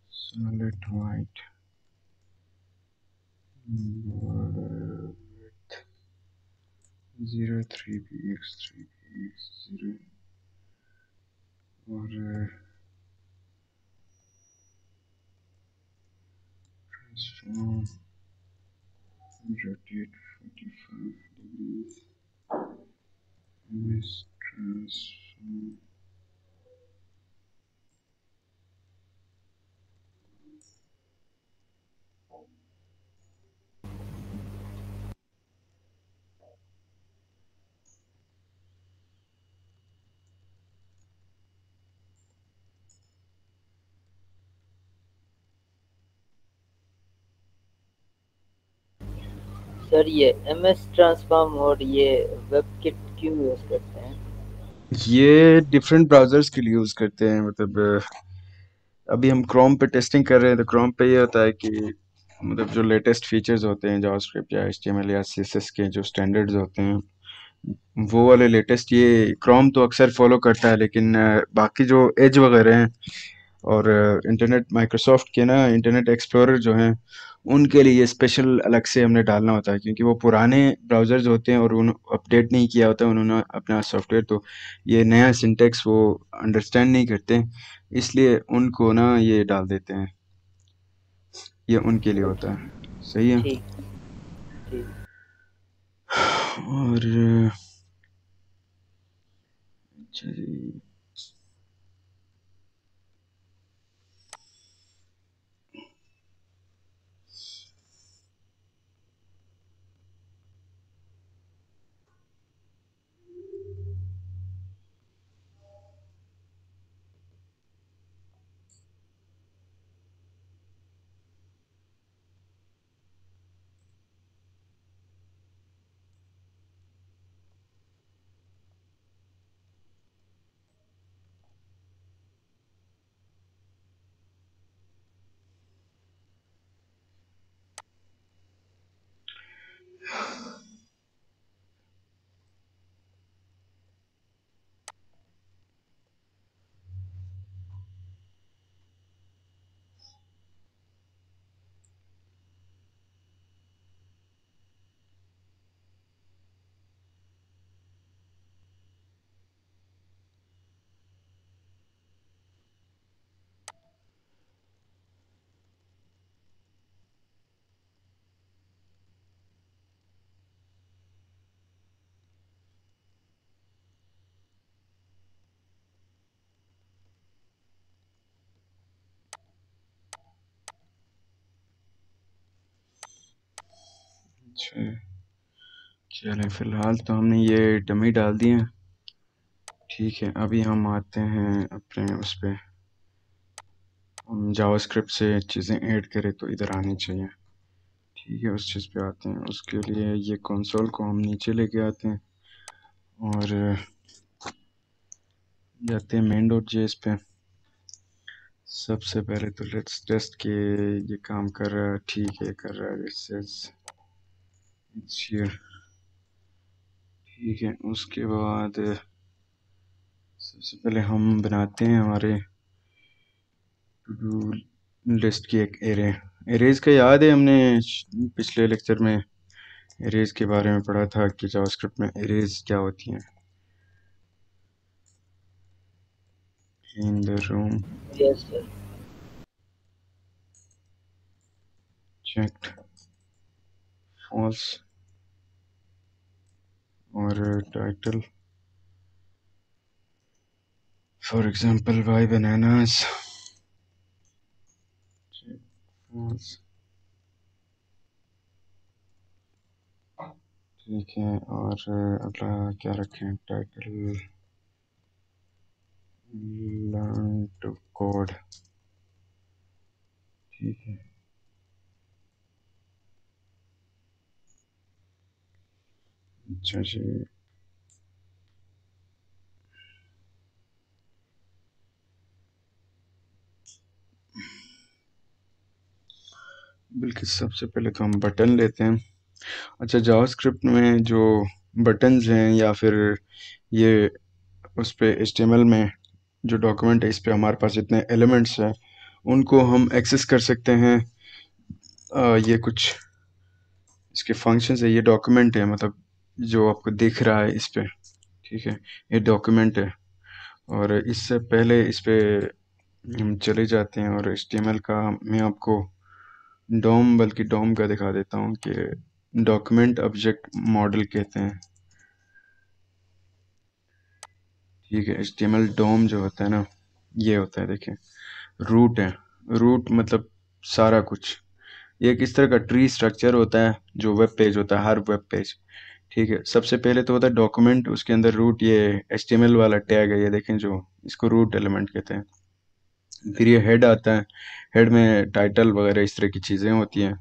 Solid white. Border width 0 3px 3px 0 is from rotate 45 degrees. MS transform. Sir ये एम एस ट्रांसफॉर्म और ये वेब किट क्यों यूज़ करते हैं? ये डिफरेंट ब्राउजर्स के लिए यूज़ करते हैं मतलब अभी हम क्रोम पे टेस्टिंग कर रहे हैं तो क्रोम पे ये होता है कि मतलब जो लेटेस्ट फीचर्स होते हैं जावास्क्रिप्ट या एचटीएमएल या सीएसएस के जो स्टैंडर्ड्स होते हैं, वो वाले लेटेस्ट ये क्रोम तो अक्सर फॉलो करता है, लेकिन बाकी जो एज वगैरह हैं और इंटरनेट माइक्रोसॉफ्ट के ना इंटरनेट एक्सप्लोरर जो हैं उनके लिए स्पेशल अलग से हमने डालना होता है क्योंकि वो पुराने ब्राउज़र्स होते हैं और उन अपडेट नहीं किया होता उन्होंने अपना सॉफ्टवेयर तो ये नया सिंटेक्स वो अंडरस्टैंड नहीं करते इसलिए उनको ना ये डाल देते हैं। ये उनके लिए होता है। सही है? ठीक ठीक। और अच्छा जी। अच्छा। चलें, फ़िलहाल तो हमने ये डमी डाल दिए ठीक है, अभी हम आते हैं अपने उस पर हम जावास्क्रिप्ट से चीज़ें ऐड करें तो इधर आनी चाहिए। ठीक है, उस चीज़ पे आते हैं। उसके लिए ये कंसोल को हम नीचे लेके आते हैं और जाते हैं मेन डॉट जेस पे। सबसे पहले तो लेट्स टेस्ट के ये काम कर रहा है, ठीक है, कर रहा है ठीक है उसके बाद सबसे पहले हम बनाते हैं हमारे टू डू लिस्ट की एक एरे एरेज का याद है हमने पिछले लेक्चर में एरेज के बारे में पढ़ा था कि जावास्क्रिप्ट में एरेज क्या होती हैं। In the room yes sir checked false और title for example why bananas ठीक है और अगला क्या रखें? टाइटल लर्न टू कोड ठीक है। अच्छा जी सबसे पहले तो हम बटन लेते हैं। अच्छा जावास्क्रिप्ट में जो बटन्स हैं या फिर ये उस पर एच में जो डॉक्यूमेंट है इस पर हमारे पास जितने एलिमेंट्स हैं उनको हम एक्सेस कर सकते हैं। आ, ये कुछ इसके फ़ंक्शंस है ये डॉक्यूमेंट है मतलब जो आपको दिख रहा है इस पे, ठीक है? ये डॉक्यूमेंट है। और इससे पहले इस पे हम चले जाते हैं और एच का मैं आपको डोम बल्कि डोम का दिखा देता हूँ कि डॉक्यूमेंट ऑब्जेक्ट मॉडल कहते हैं। ठीक है एच डोम जो होता है ना, ये होता है, देखिए। रूट है। रूट मतलब सारा कुछ। ये किस तरह का ट्री स्ट्रक्चर होता है? जो वेब पेज होता है, हर वेब पेज ठीक है, सबसे पहले तो होता है डॉक्यूमेंट उसके अंदर रूट ये एच वाला टैग है, ये देखें जो, इसको रूट एलिमेंट कहते हैं। फिर ये हेड आता है हेड में टाइटल वगैरह इस तरह की चीज़ें होती हैं।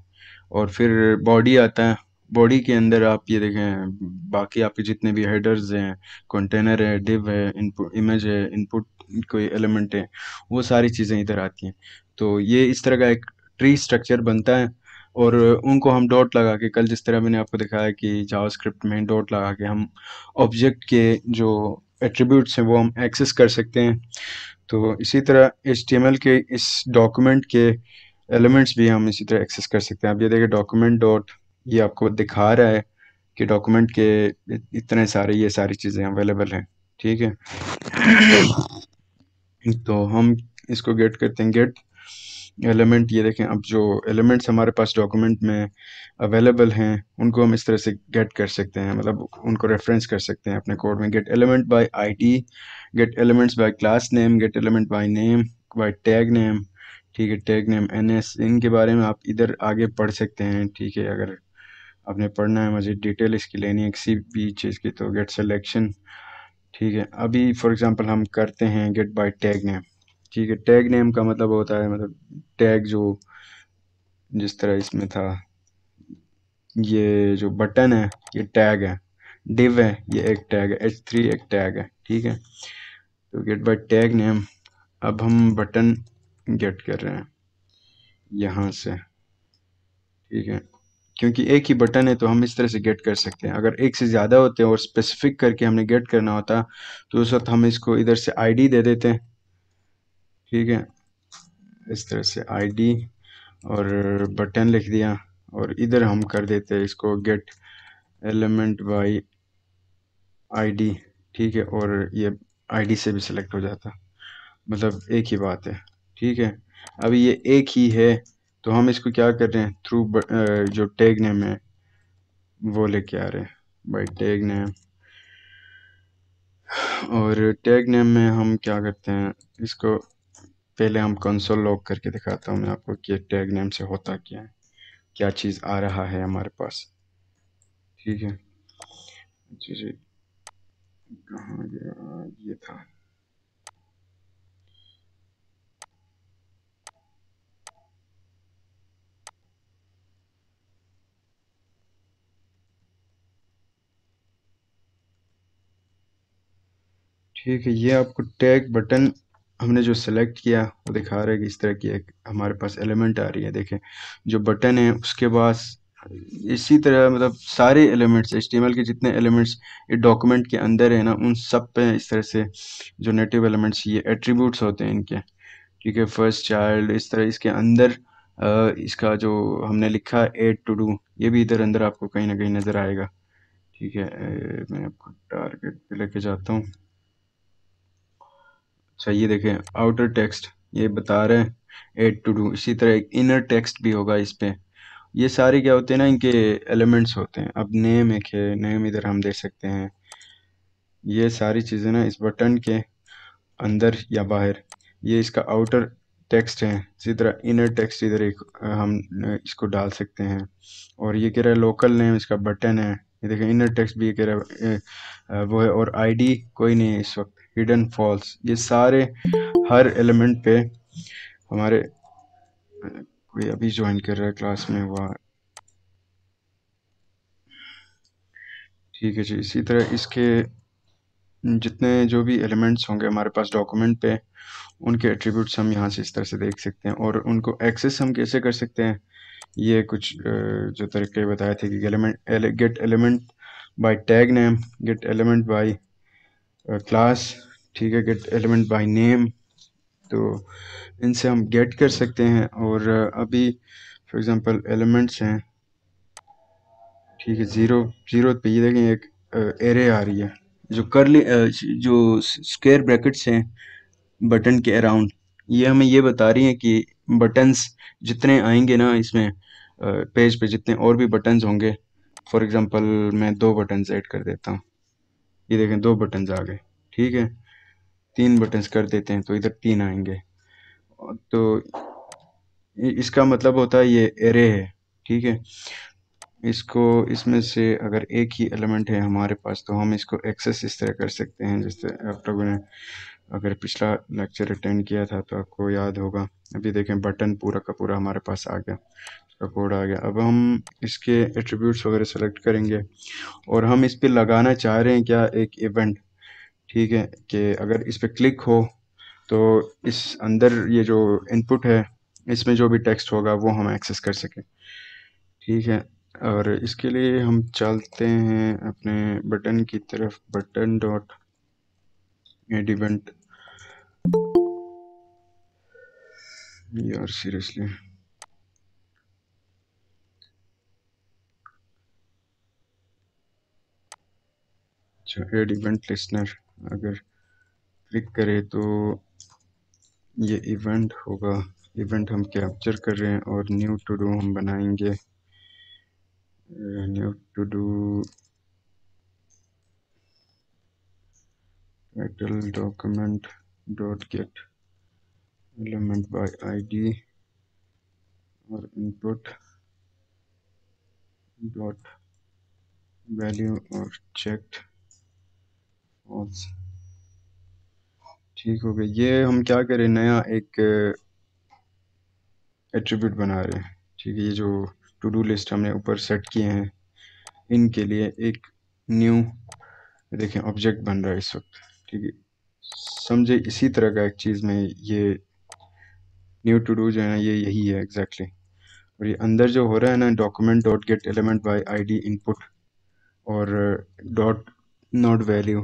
और फिर बॉडी आता है बॉडी के अंदर आप ये देखें, बाकी आपके जितने भी हेडर्स हैं कंटेनर है डिव है इनपुट इमेज है इनपुट कोई एलिमेंट है, वो सारी चीज़ें इधर आती हैं। तो ये इस तरह का एक ट्री स्ट्रक्चर बनता है और उनको हम डॉट लगा के, कल जिस तरह मैंने आपको दिखाया कि जावास्क्रिप्ट में डॉट लगा के हम ऑब्जेक्ट के जो एट्रीब्यूट्स हैं वो हम एक्सेस कर सकते हैं। तो इसी तरह एच के इस डॉक्यूमेंट के एलिमेंट्स भी हम इसी तरह एक्सेस कर सकते हैं। आप ये देखिए, डॉक्यूमेंट डॉट ये आपको दिखा रहा है कि डॉक्यूमेंट के इतने सारे, ये सारी चीज़ें अवेलेबल हैं, ठीक है? तो हम इसको गेट करते हैं, गेट। एलिमेंट ये देखें, अब जो एलिमेंट्स हमारे पास डॉक्यूमेंट में अवेलेबल हैं, उनको हम इस तरह से गेट कर सकते हैं मतलब उनको रेफरेंस कर सकते हैं अपने कोड में। Get element by ID get elements by class name get element by name by tag name ठीक है टैग नेम एन एस इनके बारे में आप इधर आगे पढ़ सकते हैं, ठीक है, अगर आपने पढ़ना है, मुझे डिटेल इसकी लेनी है, किसी भी चीज़ की तो गेट सिलेक्शन ठीक है। अभी फॉर एग्जांपल हम करते हैं गेट बाय टैग नेम ठीक है टैग नेम का मतलब होता है मतलब टैग जो, जिस तरह इसमें था, ये जो बटन है, ये टैग है डिव है, ये एक टैग है एच थ्री एक टैग है, ठीक है? तो गेट बाय टैग नेम अब हम बटन गेट कर रहे हैं, यहाँ से, ठीक है? क्योंकि एक ही बटन है तो हम इस तरह से गेट कर सकते हैं। अगर एक से ज़्यादा होते हैं और स्पेसिफिक करके हमने गेट करना होता तो उस वक्त हम इसको इधर से आईडी दे देते हैं। ठीक है। इस तरह से आईडी और बटन लिख दिया और इधर हम कर देते हैं इसको गेट एलिमेंट बाय आईडी ठीक है, और ये आईडी से भी सिलेक्ट हो जाता। मतलब एक ही बात है, ठीक है। अभी ये एक ही है तो हम इसको क्या कर रहे हैं? थ्रू जो टैग नेम है, वो लेके आ रहे हैं। बाई टैग नेम और टैग नेम में हम क्या करते हैं? इसको पहले हम कंसोल लॉग करके दिखाता हूँ मैं आपको कि टैग नेम से होता क्या है, क्या चीज़ आ रहा है हमारे पास। ठीक है? अच्छा जी। कहाँ गया? ये था। ठीक है, ये आपको टैग बटन हमने जो सेलेक्ट किया, वो दिखा रहा है कि इस तरह की एक हमारे पास एलिमेंट आ रही है, देखें। जो बटन है, उसके पास इसी तरह मतलब सारे एलिमेंट्स एच के जितने एलिमेंट्स ये डॉक्यूमेंट के अंदर है ना, उन सब पे इस तरह से जो नेटिव एलिमेंट्स ये एट्रीब्यूट्स होते हैं इनके। ठीक है फ़र्स्ट चाइल्ड इस तरह इसके अंदर इसका जो हमने लिखा एड टू डू ये भी इधर अंदर आपको कहीं ना कहीं नज़र आएगा। ठीक है मैं आपको टारगेट पे लेके जाता हूँ। अच्छा ये देखें आउटर टेक्स्ट ये बता रहे हैं एड टू डू इसी तरह एक इनर टेक्स्ट भी होगा इस पर ये सारे क्या होते हैं ना, इनके एलिमेंट्स होते हैं। अब नेम एक है नेम इधर हम देख सकते हैं। ये सारी चीज़ें ना इस बटन के अंदर या बाहर, ये इसका आउटर टेक्स्ट है। इसी तरह इनर टेक्स्ट इधर एक, हम इसको डाल सकते हैं। और ये कह रहा है लोकल नेम इसका बटन है। ये देखें इनर टेक्स्ट भी ये कह रहा है वो है, और आईडी कोई नहीं है इस वक्त। हिडन फॉल्स ये सारे हर एलिमेंट पे हमारे, कोई अभी ज्वाइन कर रहा है क्लास में हुआ ठीक है जी, इसी तरह इसके जितने जो भी एलिमेंट्स होंगे हमारे पास डॉक्यूमेंट पे, उनके एट्रीब्यूट्स हम यहाँ से इस तरह से देख सकते हैं और उनको एक्सेस हम कैसे कर सकते हैं, ये कुछ जो तरीके बताए थे कि element get element by tag name get element by class ठीक है गेट एलिमेंट बाय नेम तो इनसे हम गेट कर सकते हैं। और अभी फॉर एग्जांपल एलिमेंट्स हैं। ठीक है ज़ीरो ज़ीरो पे ये देखें, एक एरे आ रही है। जो करली जो स्क्वायर ब्रैकेट्स हैं बटन के अराउंड ये हमें ये बता रही हैं कि बटन्स जितने आएँगे ना इसमें पेज पे जितने और भी बटन्स होंगे। फॉर एग्जांपल मैं दो बटन्स ऐड कर देता हूँ। ये देखें, दो बटन्स आ गए, ठीक है? तीन बटन्स कर देते हैं तो इधर तीन आएँगे। तो इसका मतलब होता है ये एरे है, ठीक है? इसको, इसमें से अगर एक ही एलिमेंट है हमारे पास तो हम इसको एक्सेस इस तरह कर सकते हैं, जैसे आप लोगों ने अगर पिछला लेक्चर अटेंड किया था तो आपको याद होगा। अभी देखें बटन पूरा का पूरा हमारे पास आ गया। इसका कोड आ गया। अब हम इसके एट्रीब्यूट्स वगैरह सेलेक्ट करेंगे और हम इस पर लगाना चाह रहे हैं क्या एक इवेंट ठीक है, कि अगर इस पर क्लिक हो तो इस अंदर ये जो इनपुट है, इसमें जो भी टेक्स्ट होगा, वो हम एक्सेस कर सकें। ठीक है, और इसके लिए हम चलते हैं अपने बटन की तरफ़ बटन डॉट एड इवेंट यार सीरियसली अच्छा एड इवेंट लिसनर अगर क्लिक करें तो ये इवेंट होगा। इवेंट हम कैप्चर कर रहे हैं और न्यू टू डू हम बनाएँगे। New to do title document dot get element by ID और इनपुट डॉट वैल्यू और चेक्ड फॉल्स ठीक हो गया। ये हम क्या करें, नया एक एट्रीब्यूट बना रहे हैं। ठीक है, ये जो टू डू लिस्ट हमने ऊपर सेट किए हैं, इनके लिए एक न्यू देखें ऑब्जेक्ट बन रहा है इस वक्त। ठीक है, समझे? इसी तरह का एक चीज़ में ये न्यू टू डू जो है ना, ये यही है एग्जैक्टली exactly. और ये अंदर जो हो रहा है ना document dot get element by ID input और dot not value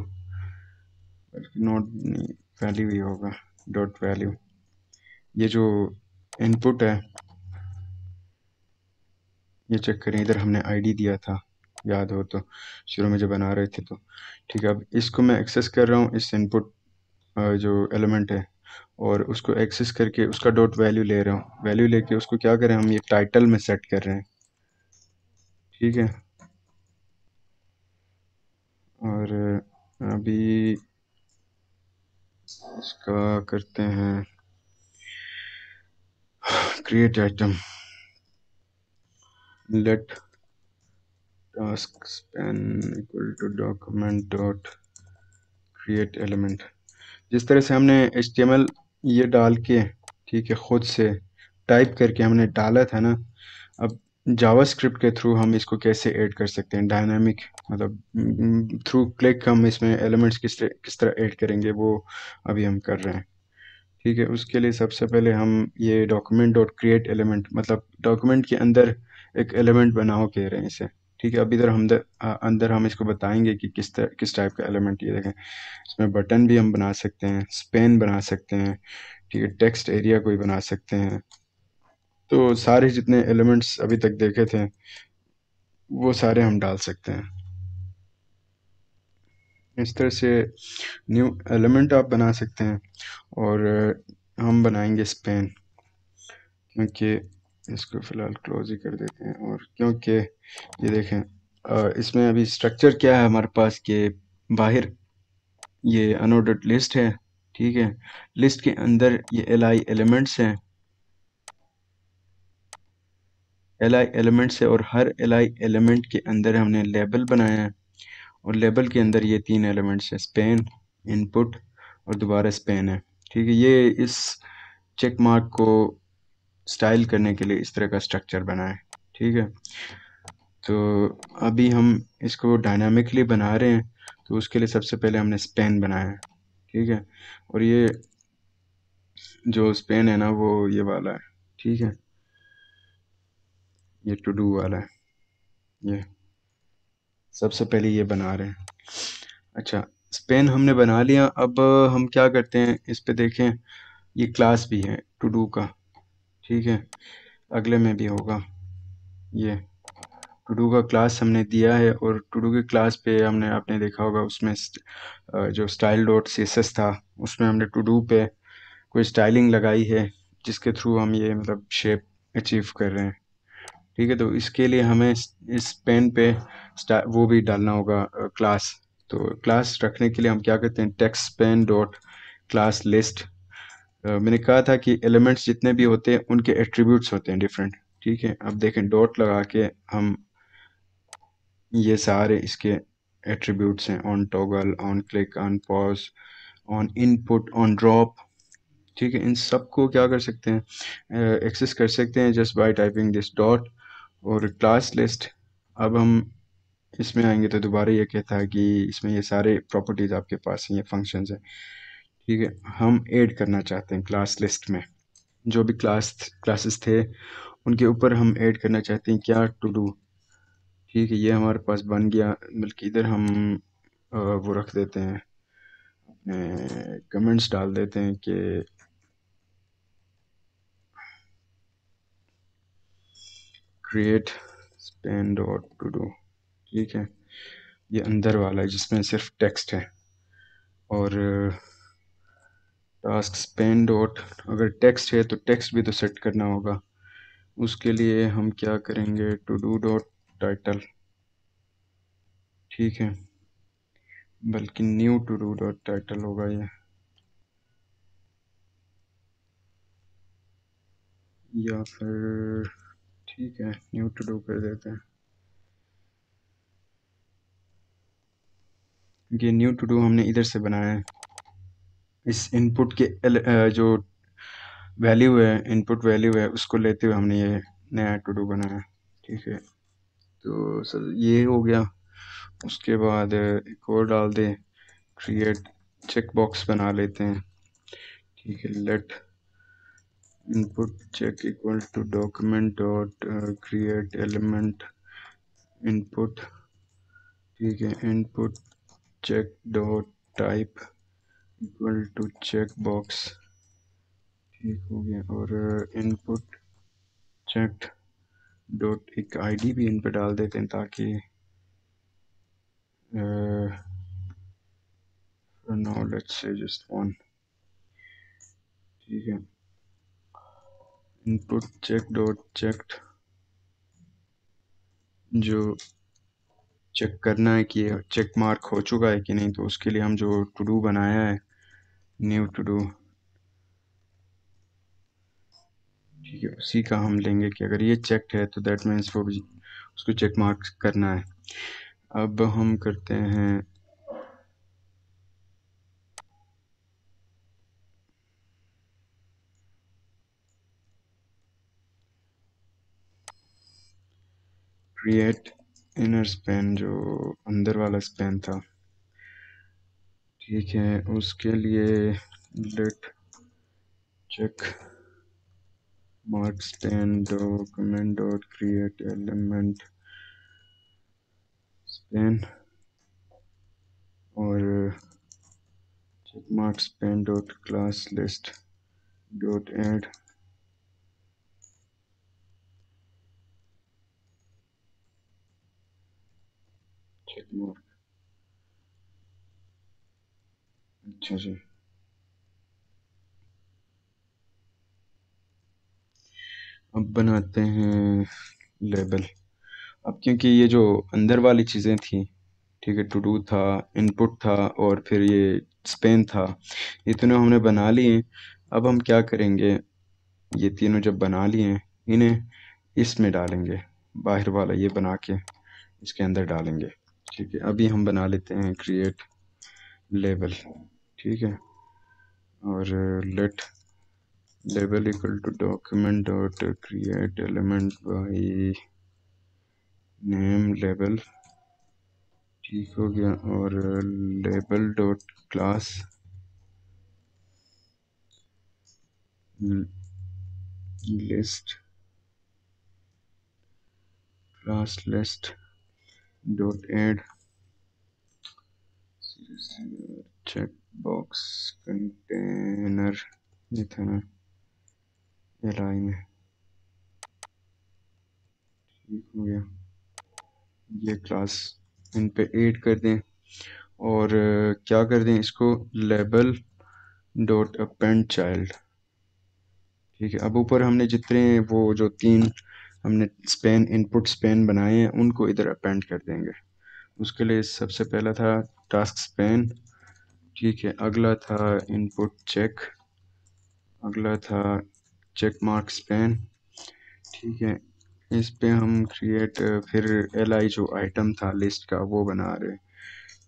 not value ही होगा डॉट वैल्यू ये जो इनपुट है, ये चेक करें, इधर हमने आईडी दिया था, याद हो तो शुरू में जब बना रहे थे तो। ठीक है, अब इसको मैं एक्सेस कर रहा हूँ, इस इनपुट जो एलिमेंट है, और उसको एक्सेस करके उसका डॉट वैल्यू ले रहा हूँ। वैल्यू लेके उसको क्या करें, हम ये टाइटल में सेट कर रहे हैं। ठीक है? और, अभी इसका करते हैं। Create item let task span equal to document dot create element. जिस तरह से हमने एचटीएमएल ये डाल के, ठीक है, खुद से टाइप करके हमने डाला था ना, अब जावास्क्रिप्ट के थ्रू हम इसको कैसे ऐड कर सकते हैं? डायनामिक मतलब थ्रू क्लिक हम इसमें एलिमेंट्स किस किस तरह ऐड करेंगे वो अभी हम कर रहे हैं। ठीक है उसके लिए सबसे पहले हम ये डॉक्यूमेंट डॉट क्रिएट एलिमेंट मतलब डॉक्यूमेंट के अंदर एक एलिमेंट बनाओ कह रहे हैं इसे। ठीक है अब इधर हम दर, अंदर हम इसको बताएँगे कि किस तरह किस टाइप का एलिमेंट ये देखें। इसमें बटन भी हम बना सकते हैं स्पेन बना सकते हैं ठीक है टेक्स्ट एरिया कोई बना सकते हैं। तो सारे जितने एलिमेंट्स अभी तक देखे थे, वो सारे हम डाल सकते हैं। इस तरह से न्यू एलिमेंट आप बना सकते हैं और हम बनाएँगे स्पेन क्योंकि इसको फ़िलहाल क्लोज ही कर देते हैं और क्योंकि, ये देखें इसमें अभी स्ट्रक्चर क्या है हमारे पास के बाहर? ये अनऑर्डर्ड लिस्ट है, ठीक है? लिस्ट के अंदर ये एल आई एलिमेंट्स हैं। एल आई एलिमेंट्स है और हर एल आई एलिमेंट के अंदर हमने लेबल बनाया है। और लेबल के अंदर ये तीन एलिमेंट्स हैं स्पेन इनपुट और दोबारा स्पेन है। ठीक है, ये इस चेक मार्क को स्टाइल करने के लिए इस तरह का स्ट्रक्चर बना है। ठीक है तो अभी हम इसको डायनामिकली बना रहे हैं तो उसके लिए सबसे पहले हमने स्पेन बनाया है। ठीक है, और ये जो स्पेन है ना, वो ये वाला है। ठीक है ये टू डू वाला है। ये। सबसे पहले ये बना रहे हैं। अच्छा स्पेन हमने बना लिया। अब हम क्या करते हैं? इस पे देखें। ये क्लास भी है टू डू का। ठीक है? अगले में भी होगा। ये। टू डू का क्लास हमने दिया है और टू डू के क्लास पे हमने, आपने देखा होगा, उसमें जो स्टाइल डॉट सीएसएस था, उसमें हमने टू डू पे कोई स्टाइलिंग लगाई है, जिसके थ्रू हम ये मतलब शेप अचीव कर रहे हैं। ठीक है तो इसके लिए हमें इस पेन पे वो भी डालना होगा क्लास तो क्लास रखने के लिए हम क्या करते हैं? Text span dot class list मैंने कहा था कि एलिमेंट्स जितने भी होते हैं, उनके एट्रीब्यूट्स होते हैं डिफरेंट ठीक है, अब देखें डॉट लगा के हम ये सारे इसके एट्रीब्यूट्स हैं. On toggle on click on pause on input on drop ठीक है, इन सबको क्या कर सकते हैं? एक्सेस कर सकते हैं just by typing this dot और क्लास लिस्ट अब हम इसमें आएँगे तो दोबारा ये कहता है कि इसमें ये सारे प्रॉपर्टीज़ आपके पास हैं, ये फ़ंक्शंस हैं। ठीक है, हम ऐड करना चाहते हैं क्लास लिस्ट में। जो भी क्लास क्लासेस थे, उनके ऊपर हम ऐड करना चाहते हैं क्या टू डू ठीक है, ये हमारे पास बन गया, बल्कि इधर हम वो रख देते हैं कमेंट्स डाल देते हैं कि create span dot to do ठीक है? ये अंदर वाला है, जिसमें सिर्फ़ टेक्स्ट है। और टास्क स्पेन डॉट अगर टेक्स्ट है तो टेक्स्ट भी तो सेट करना होगा। उसके लिए हम क्या करेंगे? टू डू डॉट टाइटल ठीक है? बल्कि new to do dot title होगा ये। या फिर ठीक है न्यू टू डू कर देते हैं। ये न्यू टू डू हमने इधर से बनाया है। इस इनपुट के जो वैल्यू है इनपुट वैल्यू है, उसको लेते हुए हमने ये नया टू डू बनाया ठीक है तो सर ये हो गया। उसके बाद एक और डाल दें क्रिएट चेक बॉक्स बना लेते हैं। ठीक है let input check equal to document dot uh, create element input ठीक है input check dot type equal to check box ठीक हो गया और इनपुट चेक डॉट एक आईडी भी इन पे डाल देते हैं ताकि नो लेट्स से जस्ट वन ठीक है इनपुट चेक डॉट चेक्ड जो चेक करना है कि चेक मार्क हो चुका है कि नहीं तो उसके लिए हम जो टू डू बनाया है न्यू टू डू ठीक है, उसी का हम लेंगे कि अगर ये चेक्ड है तो दैट मीन्स वो उसको चेक मार्क करना है। अब हम करते हैं क्रिएट इनर स्पेन जो अंदर वाला स्पेन था। ठीक है, उसके लिए let check mark span document dot create element span और check mark dot class list dot add check अच्छा जी अब बनाते हैं लेबल अब क्योंकि ये जो अंदर वाली चीज़ें थी, ठीक है टू डू था इनपुट था और फिर ये स्पेन था, ये तीनों हमने बना लिए। अब हम क्या करेंगे? ये तीनों जब बना लिए, इन्हें इसमें डालेंगे, बाहर वाला ये बना के इसके अंदर डालेंगे। ठीक है, अभी हम बना लेते हैं क्रिएट लेबल ठीक है? और let label equal to document dot create element by name label ठीक हो गया। और label dot class list class list add check box container ये था ना एल आई में ठीक हो गया। ये क्लास इन पे ऐड कर दें। और क्या कर दें इसको? लेबल डॉट अपेंड चाइल्ड ठीक है, अब ऊपर हमने जितने वो जो तीन हमने स्पेन इनपुट स्पेन बनाए हैं, उनको इधर अपेंड कर देंगे। उसके लिए सबसे पहला था टास्क स्पेन ठीक है, अगला था इनपुट चेक अगला था चेक मार्क स्पेन ठीक है, इस पे हम क्रिएट फिर एल आई जो आइटम था लिस्ट का, वो बना रहे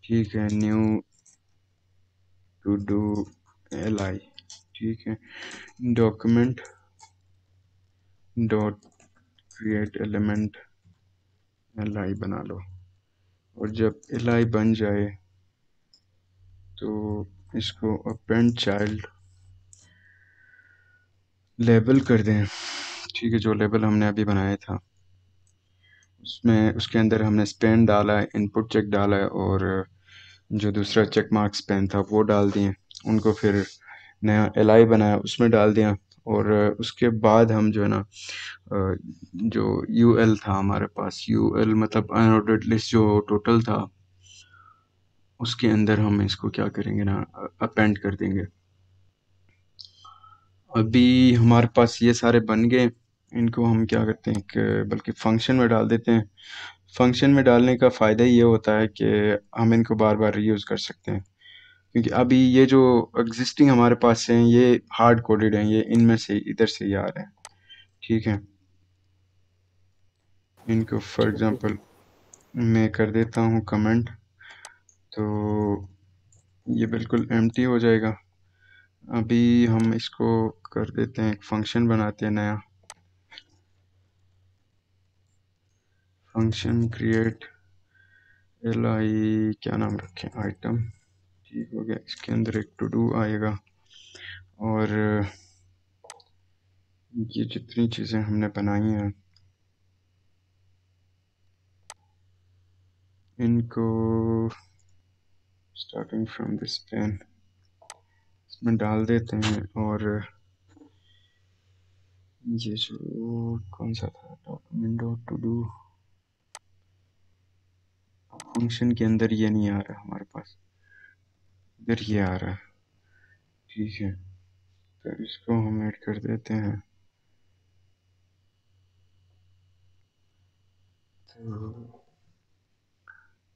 ठीक है new to do L I ठीक है document dot create element L I बना लो। और जब एल आई बन जाए तो इसको अपेंड चाइल्ड लेबल कर दें। ठीक है, जो लेबल हमने अभी बनाया था। उसमें, उसके अंदर हमने स्पेन डाला है इनपुट चेक डाला है और जो दूसरा चेक मार्क स्पेन था, वो डाल दिए। उनको फिर नया एल आई बनाया, उसमें डाल दिया। और उसके बाद हम जो है ना जो यू एल था हमारे पास यू एल मतलब अनऑर्डर्ड लिस्ट जो टोटल था, उसके अंदर हम इसको क्या करेंगे ना अपेंड कर देंगे। अभी हमारे पास ये सारे बन गए, इनको हम क्या करते हैं कि बल्कि फ़ंक्शन में डाल देते हैं। फ़ंक्शन में डालने का फ़ायदा ये होता है कि हम इनको बार बार रीयूज़ कर सकते हैं। क्योंकि अभी ये जो एग्जिस्टिंग हमारे पास हैं ये हार्ड कोडेड हैं ये इनमें से इधर से ही आ रहे हैं। ठीक है? इनको फॉर एग्ज़ाम्पल मैं कर देता हूँ कमेंट तो ये बिल्कुल एम्प्टी हो जाएगा। अभी हम इसको कर देते हैं एक फ़ंक्शन बनाते हैं नया। फ़ंक्शन क्रिएट एल आई क्या नाम रखें? आइटम ठीक हो गया। इसके अंदर एक टू डू आएगा। और, ये जितनी चीज़ें हमने बनाई हैं, इनको स्टार्टिंग फ्रॉम दिस पेन इसमें डाल देते हैं और ये जो कौन सा था? Document dot to do function के अंदर ये नहीं आ रहा हमारे पास। इधर ये आ रहा है। ठीक है तो इसको हम ऐड कर देते हैं। तो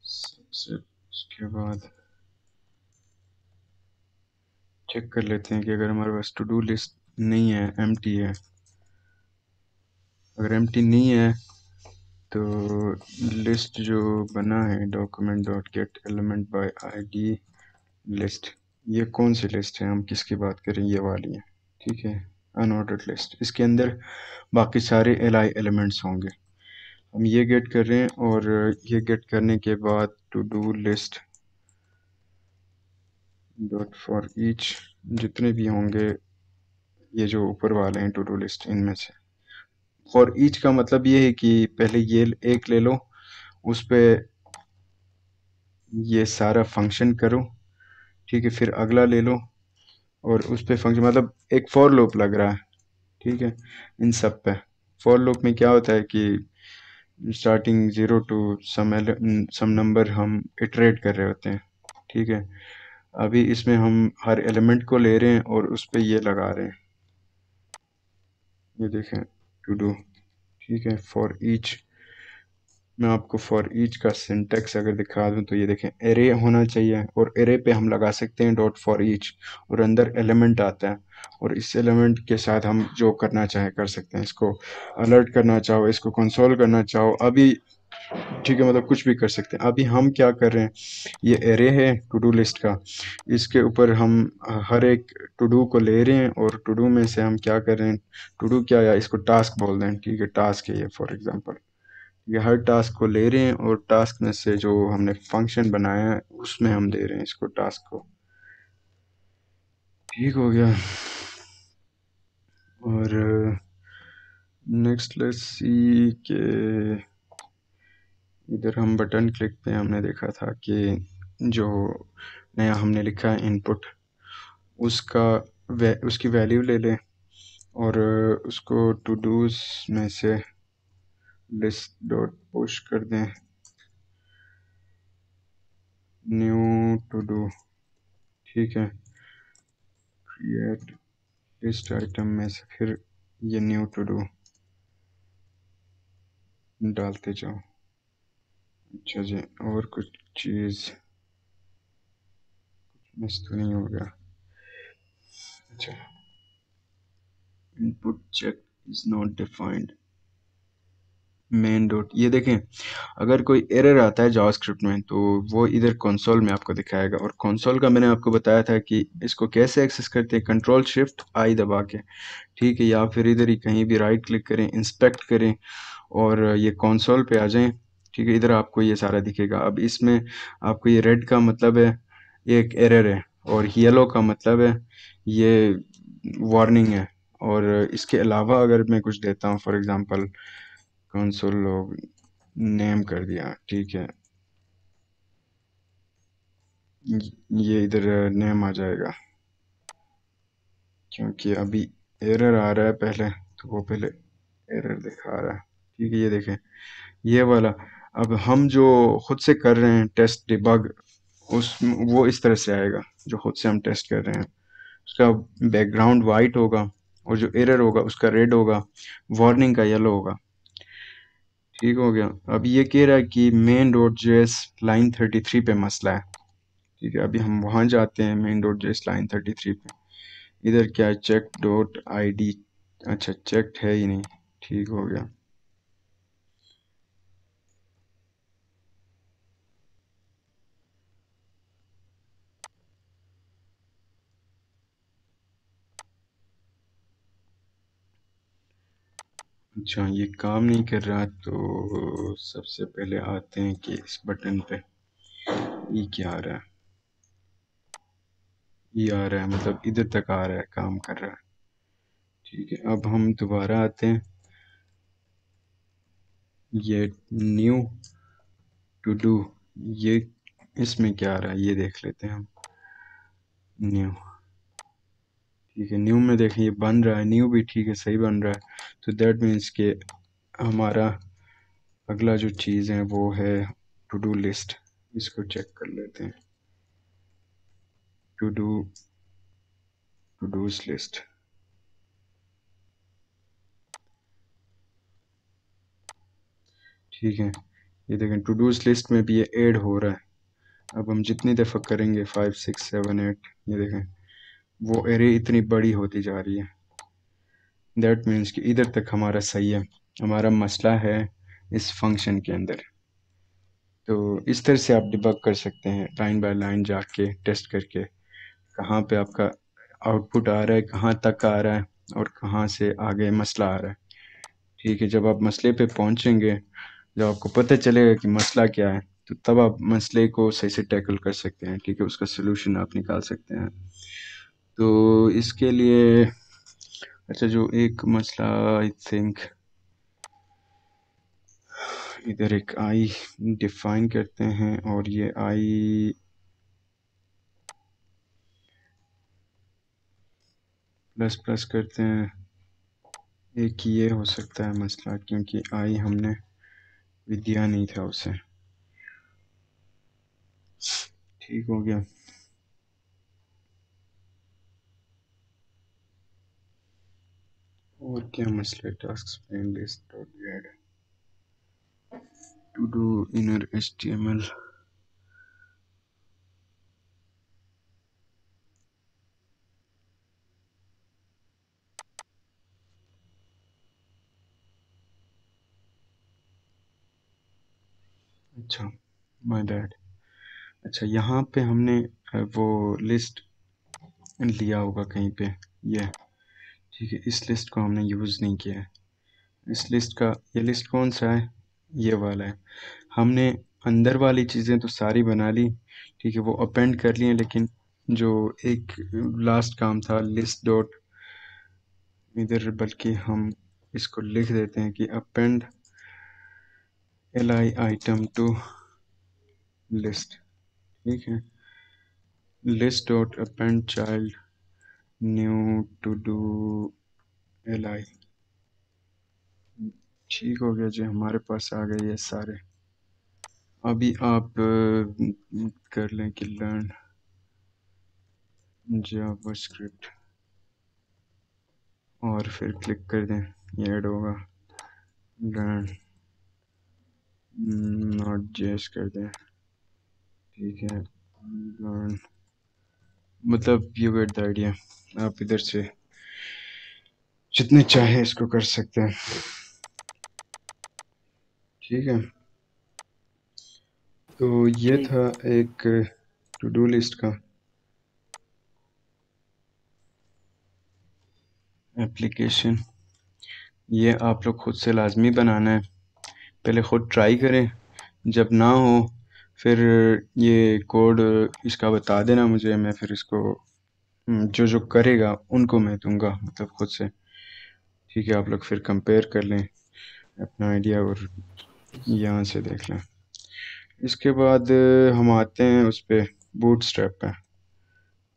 सबसे उसके बाद चेक कर लेते हैं कि अगर हमारे पास टू डू लिस्ट नहीं है एम है। अगर एम नहीं है तो लिस्ट जो बना है document dot get element by ID list. ये कौन सी लिस्ट है? हम किसकी बात करें? ये वाली है। ठीक है? अनऑर्डर्ड लिस्ट इसके अंदर बाकी सारे एल आई एलिमेंट्स होंगे। हम ये गेट कर रहे हैं और ये गेट करने के बाद to do list dot for each जितने भी होंगे, ये जो ऊपर वाले हैं टू डू लिस्ट इनमें से। फॉर ईच का मतलब ये है कि पहले ये एक ले लो, उस पर ये सारा फ़ंक्शन करो। ठीक है, फिर अगला ले लो और उस पर फ़ंक्शन मतलब एक फॉर लूप लग रहा है, ठीक है, इन सब पे। फॉर लूप में क्या होता है कि starting zero to some some number हम इटरेट कर रहे होते हैं, ठीक है। अभी इसमें हम हर एलिमेंट को ले रहे हैं और उस पर ये लगा रहे हैं। ये देखें टू डू ठीक है फॉर ईच मैं आपको फॉर ईच का सिंटेक्स अगर दिखा दूँ तो ये देखें एरे होना चाहिए और एरे पे हम लगा सकते हैं डॉट फॉर ईच और अंदर एलिमेंट आता है और इस एलिमेंट के साथ हम जो करना चाहे कर सकते हैं। इसको अलर्ट करना चाहो, इसको कंसोल करना चाहो, अभी ठीक है मतलब कुछ भी कर सकते हैं। अभी हम क्या कर रहे हैं, ये एरे है टू डू लिस्ट का, इसके ऊपर हम हर एक टू डू को ले रहे हैं और टू डू में से हम क्या कर रहे हैं टू डू क्या या इसको टास्क बोल दें ठीक है टास्क है ये फॉर एग्जांपल ये हर टास्क को ले रहे हैं और टास्क में से जो हमने फ़ंक्शन बनाया है उसमें हम दे रहे हैं इसको टास्क को। ठीक हो गया। और नेक्स्ट लेट्स सी के इधर हम बटन क्लिक पे हमने देखा था कि जो नया हमने लिखा है इनपुट उसका वे, उसकी वैल्यू ले लें और उसको टू डूज में से लिस्ट डॉट पुश कर दें। न्यू टू डू ठीक है। क्रिएट लिस्ट आइटम में से फिर ये न्यू टू डू डालते जाओ। अच्छा जी, और कुछ चीज़ मिस तो नहीं हो गया। अच्छा। Input check is not defined main dot ये देखें, अगर कोई एरर आता है जावास्क्रिप्ट में तो वो इधर कंसोल में आपको दिखाएगा। और कंसोल का मैंने आपको बताया था कि इसको कैसे एक्सेस करते हैं कंट्रोल शिफ्ट आई दबा के। ठीक है, या फिर इधर ही कहीं भी राइट क्लिक करें इंस्पेक्ट करें, और ये कंसोल पे आ जाएँ। ठीक है, इधर आपको ये सारा दिखेगा। अब इसमें आपको ये रेड का मतलब है एक एरर है, और येलो का मतलब है, ये वार्निंग है। और इसके अलावा अगर मैं कुछ देता हूँ for example console log name कर दिया, ठीक है। ये इधर नेम आ जाएगा। क्योंकि अभी एरर आ रहा है पहले तो वो पहले एरर दिखा रहा है। ठीक है, ये देखें। ये वाला, अब हम जो खुद से कर रहे हैं टेस्ट डिबग उस, वो इस तरह से आएगा, जो खुद से हम टेस्ट कर रहे हैं। उसका बैकग्राउंड वाइट होगा, और जो एरर होगा, उसका रेड होगा वार्निंग का येलो होगा। ठीक हो गया। अब ये कह रहा है कि main dot JS line thirty three पे मसला है। ठीक है, अभी हम वहाँ जाते हैं main dot JS line thirty three पे। इधर क्या है? चेक डॉट आई डी अच्छा चेक है ही नहीं? ठीक हो गया। अच्छा ये काम नहीं कर रहा तो सबसे पहले आते हैं कि इस बटन पे। ये क्या आ रहा है? ये आ रहा है मतलब इधर तक आ रहा है, काम कर रहा है। ठीक है, अब हम दोबारा आते हैं। ये न्यू टू डू ये इसमें क्या आ रहा है, ये देख लेते हैं हम। न्यू ठीक है न्यू में देखें, ये बन रहा है न्यू भी ठीक है, सही बन रहा है। तो दैट मीन्स के हमारा अगला जो चीज़ है वो है टू डू लिस्ट इसको चेक कर लेते हैं. To do to dos list ठीक है. ये देखें टू डूज लिस्ट में भी ये ऐड हो रहा है. अब हम जितनी दफ़ा करेंगे फाइव सिक्स सेवन एट ये देखें, वो एरे इतनी बड़ी होती जा रही है. दैट मीन्स कि इधर तक हमारा सही है, हमारा मसला है इस फ़ंक्शन के अंदर। तो इस तरह से आप डिबग कर सकते हैं लाइन बाय लाइन जाके टेस्ट करके, कहाँ पे आपका आउटपुट आ रहा है, कहाँ तक आ रहा है, और कहाँ से आगे मसला आ रहा है। ठीक है, जब आप मसले पे पहुँचेंगे, जब आपको पता चलेगा कि मसला क्या है तो तब आप मसले को सही से टैकल कर सकते हैं, ठीक है, उसका सोल्यूशन आप निकाल सकते हैं। तो इसके लिए अच्छा जो एक मसला आई थिंक इधर एक आई डिफाइन करते हैं और ये आई प्लस प्लस करते हैं। एक ये हो सकता है मसला, क्योंकि आई हमने दिया नहीं था उसे। ठीक हो गया। और क्या मसले task to do inner H अच्छा माय बैड अच्छा यहाँ पे हमने वो लिस्ट लिया होगा कहीं पे, ये। ठीक है, इस लिस्ट को हमने यूज़ नहीं किया है। इस लिस्ट का, ये लिस्ट कौन सा है? ये वाला है। हमने अंदर वाली चीज़ें तो सारी बना ली, ठीक है, वो अपेंड कर लिए, लेकिन जो एक लास्ट काम था लिस्ट डॉट इधर बल्कि हम इसको लिख देते हैं कि append L I item to list ठीक है। List dot append child new to do L I ठीक हो गया जी, हमारे पास आ गए ये सारे। अभी आप कर लें कि लर्न। जावास्क्रिप्ट और फिर क्लिक कर दें, ये ऐड होगा। लर्न। नॉट जेस कर दें। ठीक है, लर्न। मतलब यू गेट द आइडिया आप इधर से जितने चाहे इसको कर सकते हैं। ठीक है। तो ये था एक टू डू लिस्ट का। एप्लीकेशन ये आप लोग खुद से लाजमी बनाना है। पहले ख़ुद ट्राई करें। जब ना हो फिर ये कोड इसका बता देना मुझे मैं फिर इसको हम्म, जो जो करेगा उनको मैं दूँगा मतलब खुद से। ठीक है आप लोग फिर कंपेयर कर लें अपना आइडिया और यहाँ से देख लें। इसके बाद हम आते हैं उस पर बूट स्ट्रैप पे।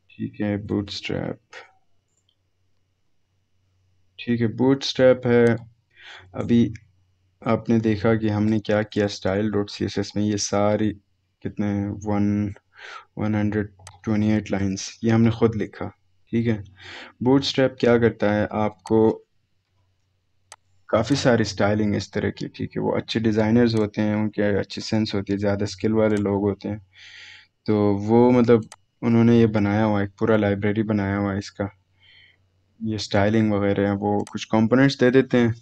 ठीक है बूट स्ट्रैप ठीक है बूट स्ट्रैप है। अभी आपने देखा कि हमने क्या किया style dot C S S में ये सारी कितने one one hundred twenty eight lines ये हमने ख़ुद लिखा, ठीक है? बूट स्ट्रैप क्या करता है? आपको काफ़ी सारी स्टाइलिंग इस तरह की, ठीक है? वो अच्छे डिज़ाइनर्स होते हैं, उनके अच्छी सेंस होती है, ज़्यादा स्किल वाले लोग होते हैं। तो वो मतलब उन्होंने ये बनाया हुआ है, एक पूरा लाइब्रेरी बनाया हुआ है इसका। ये स्टाइलिंग वगैरह है वो कुछ कंपोनेंट्स दे देते हैं।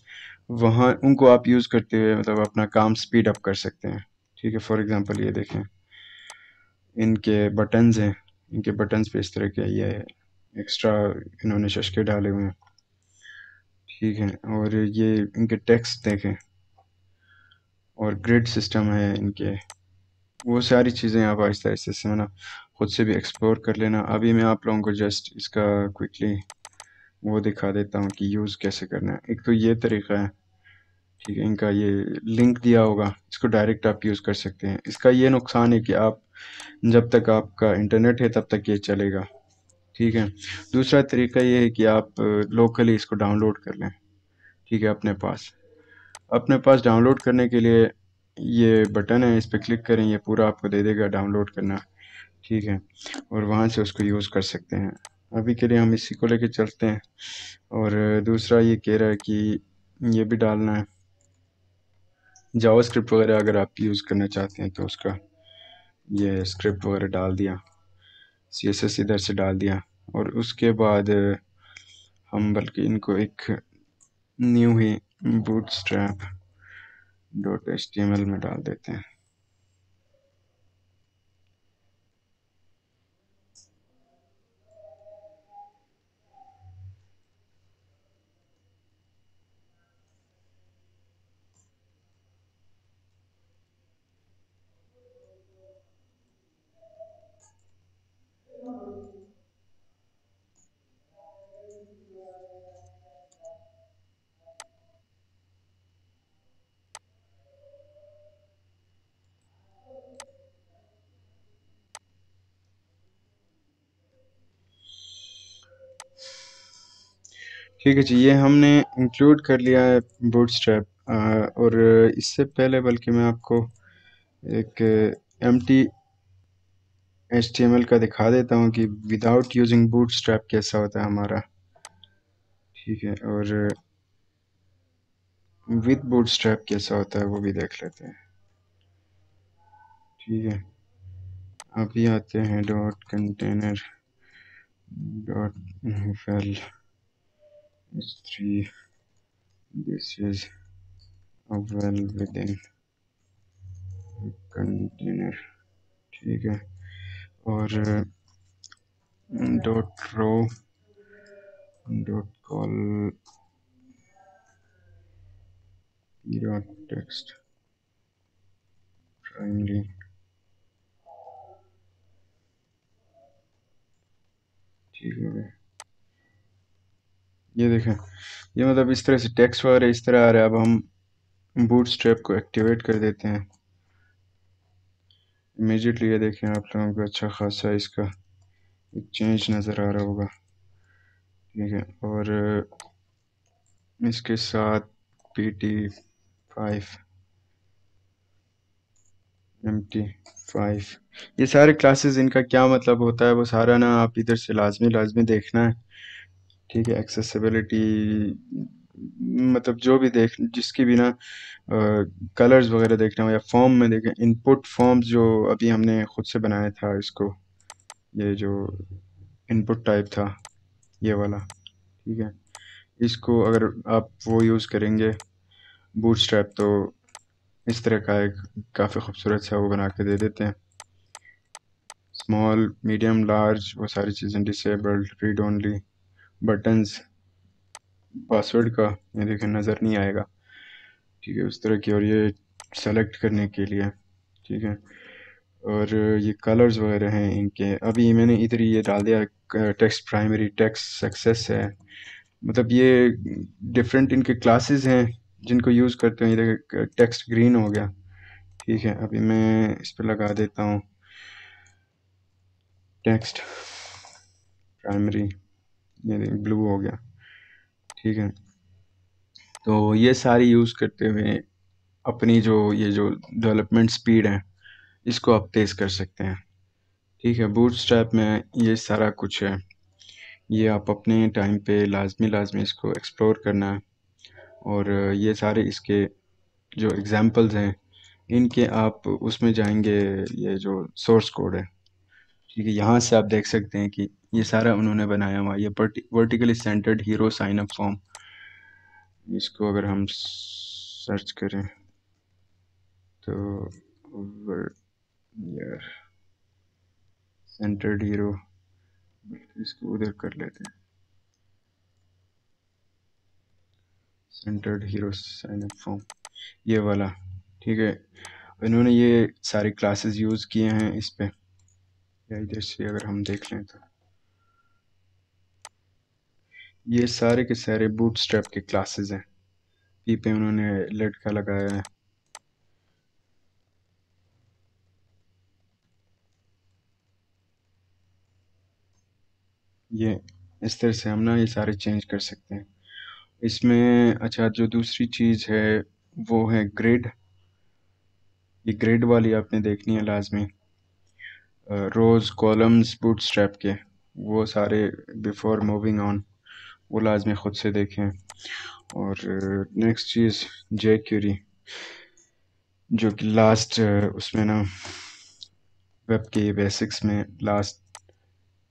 वहाँ उनको आप यूज़ करते हुए मतलब अपना काम स्पीड अप कर सकते हैं, ठीक है? फॉर एग्ज़ाम्पल ये देखें। इनके बटन्स हैं। इनके बटन्स पे इस तरह के ये एक्स्ट्रा इन्होंने शशके डाले हुए हैं। ठीक है, और ये इनके टेक्स्ट देखें। और ग्रिड सिस्टम है इनके। वो सारी चीज़ें आप आहिस्ता आहिस्ता से ना, खुद से भी एक्सप्लोर कर लेना। अभी मैं आप लोगों को जस्ट इसका क्विकली वो दिखा देता हूँ कि यूज़ कैसे करना है। एक तो ये तरीका है। ठीक है, इनका ये लिंक दिया होगा। इसको डायरेक्ट आप यूज़ कर सकते हैं। इसका ये नुकसान है कि आप जब तक आपका इंटरनेट है, तब तक ये चलेगा। ठीक है? दूसरा तरीका ये है कि आप लोकली इसको डाउनलोड कर लें। ठीक है? अपने पास। अपने पास डाउनलोड करने के लिए ये बटन है, इस पर क्लिक करें, ये पूरा आपको दे देगा डाउनलोड करना। ठीक है? और वहाँ से उसको यूज़ कर सकते हैं। अभी के लिए हम इसी को लेके चलते हैं। और दूसरा ये कह रहा है कि ये भी डालना है। जावा स्क्रिप्ट वगैरह अगर आप यूज़ करना चाहते हैं तो उसका। ये स्क्रिप्ट वगैरह डाल दिया। सी एस एस इधर से डाल दिया। और उसके बाद, हम बल्कि इनको एक न्यू ही बूट स्ट्रैप डॉट एच में डाल देते हैं। ठीक है जी, ये हमने इंक्लूड कर लिया है बूटस्ट्रैप और इससे पहले बल्कि मैं आपको एक M T H T M L का दिखा देता हूँ कि विदाउट यूजिंग बूटस्ट्रैप कैसा होता है हमारा। ठीक है, और विद बूटस्ट्रैप कैसा होता है वो भी देख लेते हैं। ठीक है, अभी आते हैं dot container dot well h3 this is well within container ठीक है और dot row dot col dot text primary ठीक है ये देखें, ये मतलब इस तरह से टेक्स्ट वगैरह इस तरह आ रहा है, अब हम बूट स्ट्रैप को एक्टिवेट कर देते हैं। इमीजिएटली ये देखें आप लोगों को अच्छा खासा इसका एक चेंज नज़र आ रहा होगा। ठीक है, और इसके साथ P T five M T five ये सारे क्लासेस इनका क्या मतलब होता है? वो सारा ना आप इधर से लाजमी लाजमी देखना है। ठीक है एक्सेसिबिलिटी मतलब जो भी देख, जिसकी भी ना कलर्स वगैरह देखना हो या फॉर्म में देखें इनपुट फॉर्म्स जो अभी हमने खुद से बनाया था इसको, ये जो इनपुट टाइप था, ये वाला, ठीक है। इसको अगर आप वो यूज़ करेंगे बूट तो इस तरह का एक काफ़ी खूबसूरत सा वो बना के दे देते हैं। स्मॉल मीडियम लार्ज वो सारी चीज़ें disabled read only buttons password का ये देखें नज़र नहीं आएगा। ठीक है, उस तरह की और ये सेलेक्ट करने के लिए, ठीक है। और ये कलर्स वगैरह हैं इनके। अभी मैंने इधर ये डाल दिया टेक्स्ट प्राइमरी टेक्स्ट सक्सेस है। मतलब ये डिफरेंट इनके क्लासेस हैं, जिनको यूज़ करते हैं। देखें टेक्स्ट ग्रीन हो गया। ठीक है, अभी मैं इस पर लगा देता हूँ। टेक्स्ट प्राइमरी ये ब्लू हो गया। ठीक है। तो ये सारी यूज़ करते हुए अपनी जो, ये जो डेवलपमेंट स्पीड है, इसको आप तेज़ कर सकते हैं। ठीक है बूट स्ट्रैप में ये सारा कुछ है। ये आप अपने टाइम पे लाजमी लाजमी इसको एक्सप्लोर करना है। और ये सारे इसके जो एग्ज़ाम्पल्स हैं, इनके आप उसमें जाएँगे, ये जो सोर्स कोड है। ठीक है, यहाँ से आप देख सकते हैं कि ये सारा उन्होंने बनाया हुआ ये vertically centred hero sign up form इसको अगर हम सर्च करें तो यार सेंटर्ड हीरो इसको उधर कर लेते हैं। Centred hero sign up form ये वाला, ठीक है। इन्होंने ये सारी क्लासेस यूज़ किए हैं इस पे। या इधर से अगर हम देख लें तो। ये सारे के सारे बूट स्ट्रैप के क्लासेस हैं। पी पे उन्होंने लटका लगाया है। ये इस तरह से हम ना ये सारे चेंज कर सकते हैं। इसमें अच्छा जो दूसरी चीज़ है, वो है ग्रिड ये ग्रिड वाली आपने देखनी है लाजमी। रोज़ कॉलम्स बूट स्ट्रैप के, वो सारे बिफोर मूविंग ऑन वो लाजमी ख़ुद से देखें। और नेक्स्ट चीज़ जे क्यूरी जो कि लास्ट उसमें ना वेब के बेसिक्स में लास्ट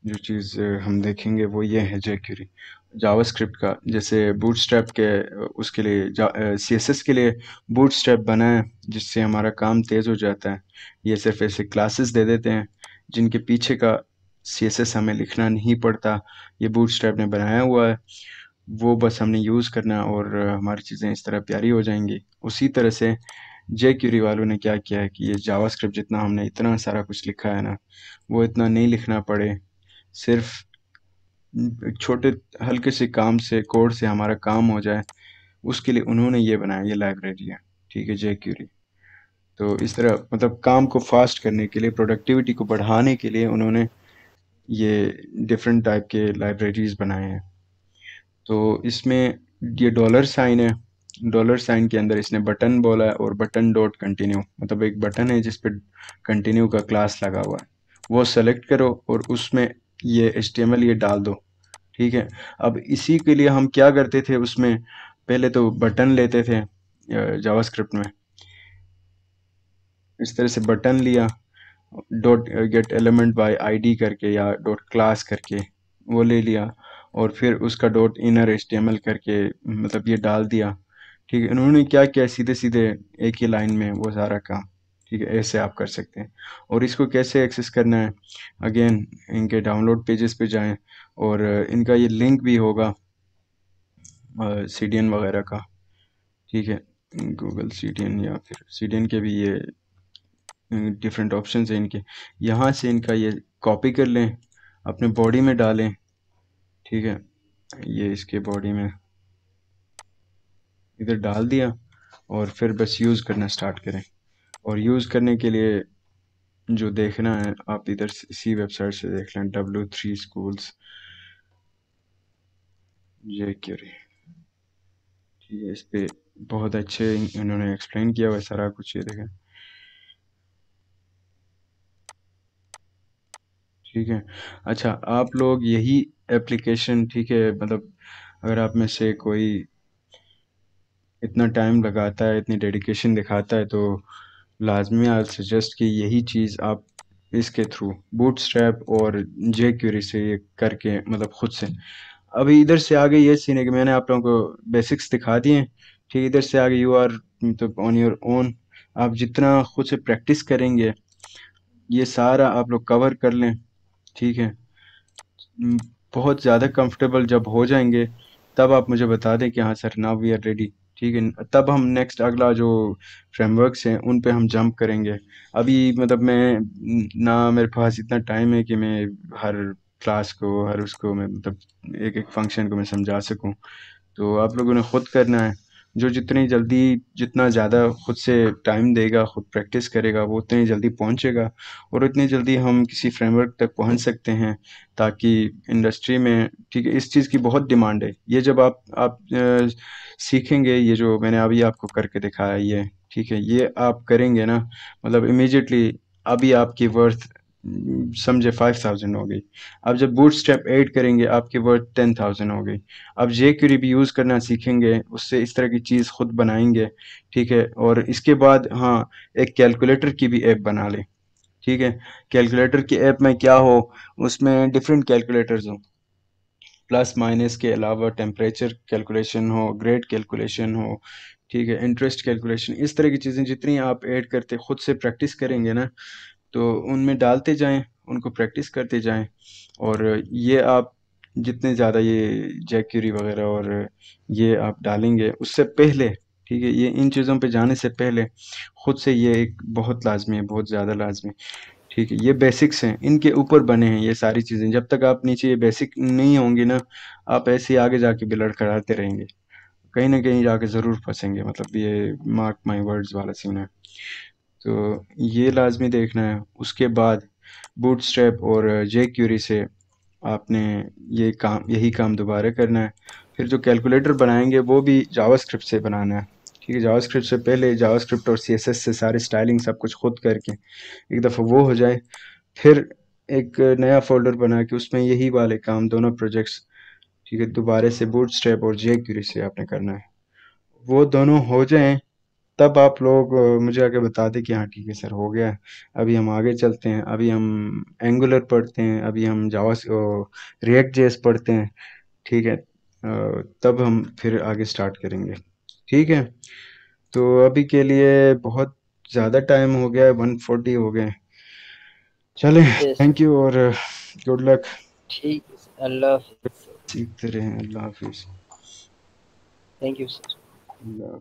जो चीज़, हम देखेंगे, वो ये है जेक्यूरी जावास्क्रिप्ट का, जैसे बूटस्ट्रैप के, उसके लिए सीएसएस के लिए बूटस्ट्रैप बना है जिससे हमारा काम तेज़ हो जाता है। ये सिर्फ़ ऐसे क्लासेस दे देते हैं जिनके पीछे का सीएसएस हमें लिखना नहीं पड़ता, ये बूटस्ट्रैप ने बनाया हुआ है, वो बस हमने यूज़ करना और हमारी चीज़ें इस तरह प्यारी हो जाएँगी। उसी तरह से जे क्यूरी वालों ने क्या किया है कि ये जावास्क्रिप्ट जितना हमने इतना सारा कुछ लिखा है ना, वो इतना नहीं लिखना पड़े। सिर्फ़ छोटे हल्के से काम से, कोड से हमारा काम हो जाए, उसके लिए उन्होंने ये बनाया, ये लाइब्रेरी है, ठीक है जे क्यूरी तो इस तरह मतलब काम को फास्ट करने के लिए प्रोडक्टिविटी को बढ़ाने के लिए उन्होंने ये डिफरेंट टाइप के लाइब्रेरीज बनाए हैं। तो इसमें ये डॉलर साइन है। डॉलर साइन के अंदर इसने बटन बोला है और बटन डॉट कंटिन्यू मतलब एक बटन है जिस पर कंटिन्यू का क्लास लगा हुआ है। वो सेलेक्ट करो और उसमें ये एच ये डाल दो, ठीक है? अब इसी के लिए हम क्या करते थे, उसमें पहले तो बटन लेते थे जावास्क्रिप्ट में। इस तरह से बटन लिया dot get element by ID करके या डॉट क्लास करके वो ले लिया और फिर उसका डॉट इनर एच करके मतलब ये डाल दिया। ठीक है इन्होंने क्या किया? सीधे सीधे एक ही लाइन में वो सारा काम, ठीक है, ऐसे आप कर सकते हैं। और इसको कैसे एक्सेस करना है? अगेन इनके डाउनलोड पेजेस पे जाएँ और इनका ये लिंक भी होगा सीडीएन वगैरह का, ठीक है गूगल सीडीएन या फिर सीडीएन के भी ये डिफरेंट ऑप्शन हैं इनके। यहाँ से इनका ये कॉपी कर लें, अपने बॉडी में डालें, ठीक है? ये इसके बॉडी में। इधर डाल दिया और फिर बस यूज़ करना स्टार्ट करें। और यूज़ करने के लिए जो देखना है, आप इधर इसी वेबसाइट से देख लें डब्ल्यू थ्री स्कूल्स ये क्यूरी ठीक है, इस पर बहुत अच्छे इन्होंने एक्सप्लेन किया हुआ सारा कुछ ये देखें। ठीक है। अच्छा आप लोग यही एप्लीकेशन ठीक है मतलब अगर आप में से कोई इतना टाइम लगाता है, इतनी डेडिकेशन दिखाता है तो लाजमी आई सजेस्ट कि यही चीज़ आप इसके थ्रू बूट स्ट्रैप और जे क्यूरी से ये करके मतलब ख़ुद से। अभी इधर से आगे ये सीन है कि मैंने आप लोगों को बेसिक्स दिखा दिए ठीक, इधर से आगे यू आर मतलब ऑन योर ओन आप जितना खुद से प्रैक्टिस करेंगे, ये सारा आप लोग कवर कर लें। ठीक है? बहुत ज़्यादा कंफर्टेबल जब हो जाएँगे, तब आप मुझे बता दें कि हाँ sir now we are ready ठीक है? तब हम नेक्स्ट अगला जो फ्रेमवर्क्स हैं, उन पे हम जंप करेंगे। अभी मतलब मैं, ना मेरे पास इतना टाइम है कि मैं हर क्लास को, हर उसको मैं मतलब एक एक फ़ंक्शन को मैं समझा सकूँ। तो आप लोगों ने ख़ुद करना है। जो जितनी जल्दी जितना ज़्यादा खुद से टाइम देगा, खुद प्रैक्टिस करेगा, वो उतनी जल्दी पहुंचेगा और उतनी जल्दी हम किसी फ्रेमवर्क तक पहुँच सकते हैं ताकि इंडस्ट्री में, ठीक है, इस चीज़ की बहुत डिमांड है। ये जब आप आप सीखेंगे, ये जो मैंने अभी आपको करके दिखाया, ये, ठीक है, ये आप करेंगे ना मतलब इमीजिएटली अभी आपकी वर्थ समझे फाइव थाउज़ेंड हो गई। अब जब बूट स्टेप एड करेंगे, आपकी वर्थ टेन थाउज़ेंड हो गई। अब जे क्यूरी भी यूज़ करना सीखेंगे, उससे इस तरह की चीज़ खुद बनाएँगे, ठीक है? और इसके बाद हाँ एक कैलकुलेटर की भी ऐप बना लें, ठीक है? कैलकुलेटर की ऐप में क्या हो, उसमें डिफरेंट कैलकुलेटर्स हो। प्लस माइनस के अलावा टेम्परेचर कैलकुलेशन हो ग्रेड कैलकुलेशन हो, ठीक है? इंटरेस्ट कैलकुलेशन इस तरह की चीज़ें जितनी आप ऐड करते, खुद से प्रैक्टिस करेंगे ना तो उनमें डालते जाएँ, उनको प्रैक्टिस करते जाएँ। और ये आप जितने ज़्यादा ये जैक्यूरी वगैरह और ये आप डालेंगे, उससे पहले, ठीक है, ये इन चीज़ों पे जाने से पहले ख़ुद से ये एक बहुत लाजमी है, बहुत ज़्यादा लाजमी ठीक है। ये बेसिक्स हैं, इनके ऊपर बने हैं ये सारी चीज़ें। जब तक आप नीचे ये बेसिक नहीं होंगे ना, आप ऐसे ही आगे जाके बिलड़ कराते रहेंगे। कहीं ना कहीं जाके ज़रूर फंसेंगे मतलब ये मार्क माई वर्ड्स वाला सीन है। तो ये लाजमी देखना है। उसके बाद बूट स्ट्रैप और जे क्यूरी से आपने ये काम, यही काम दोबारा करना है। फिर जो कैलकुलेटर बनाएँगे, वो भी जावास्क्रिप्ट से बनाना है। ठीक है जावास्क्रिप्ट से पहले जावास्क्रिप्ट और सीएसएस से सारे स्टाइलिंग सब कुछ खुद करके एक दफ़ा वो हो जाए। फिर एक नया फोल्डर बना के उसमें यही वाले काम, दोनों प्रोजेक्ट्स ठीक है, दोबारा से बूट स्ट्रैप और जे क्यूरी से आपने करना है। वो दोनों हो जाएँ तब आप लोग मुझे आके बता दें कि हाँ ठीक है सर हो गया है। अभी हम आगे चलते हैं अभी हम एंगुलर पढ़ते हैं अभी हम जावा रिएक्ट जेस पढ़ते हैं ठीक है? तब हम फिर आगे स्टार्ट करेंगे ठीक है? तो अभी के लिए बहुत ज़्यादा टाइम हो गया है वन फोर्टी हो गए चलें. थैंक यू और गुड लक ठीक अल्लाह हाफिज़। सीखते रहें अल्लाह हाफिज़। Thank you sir Allah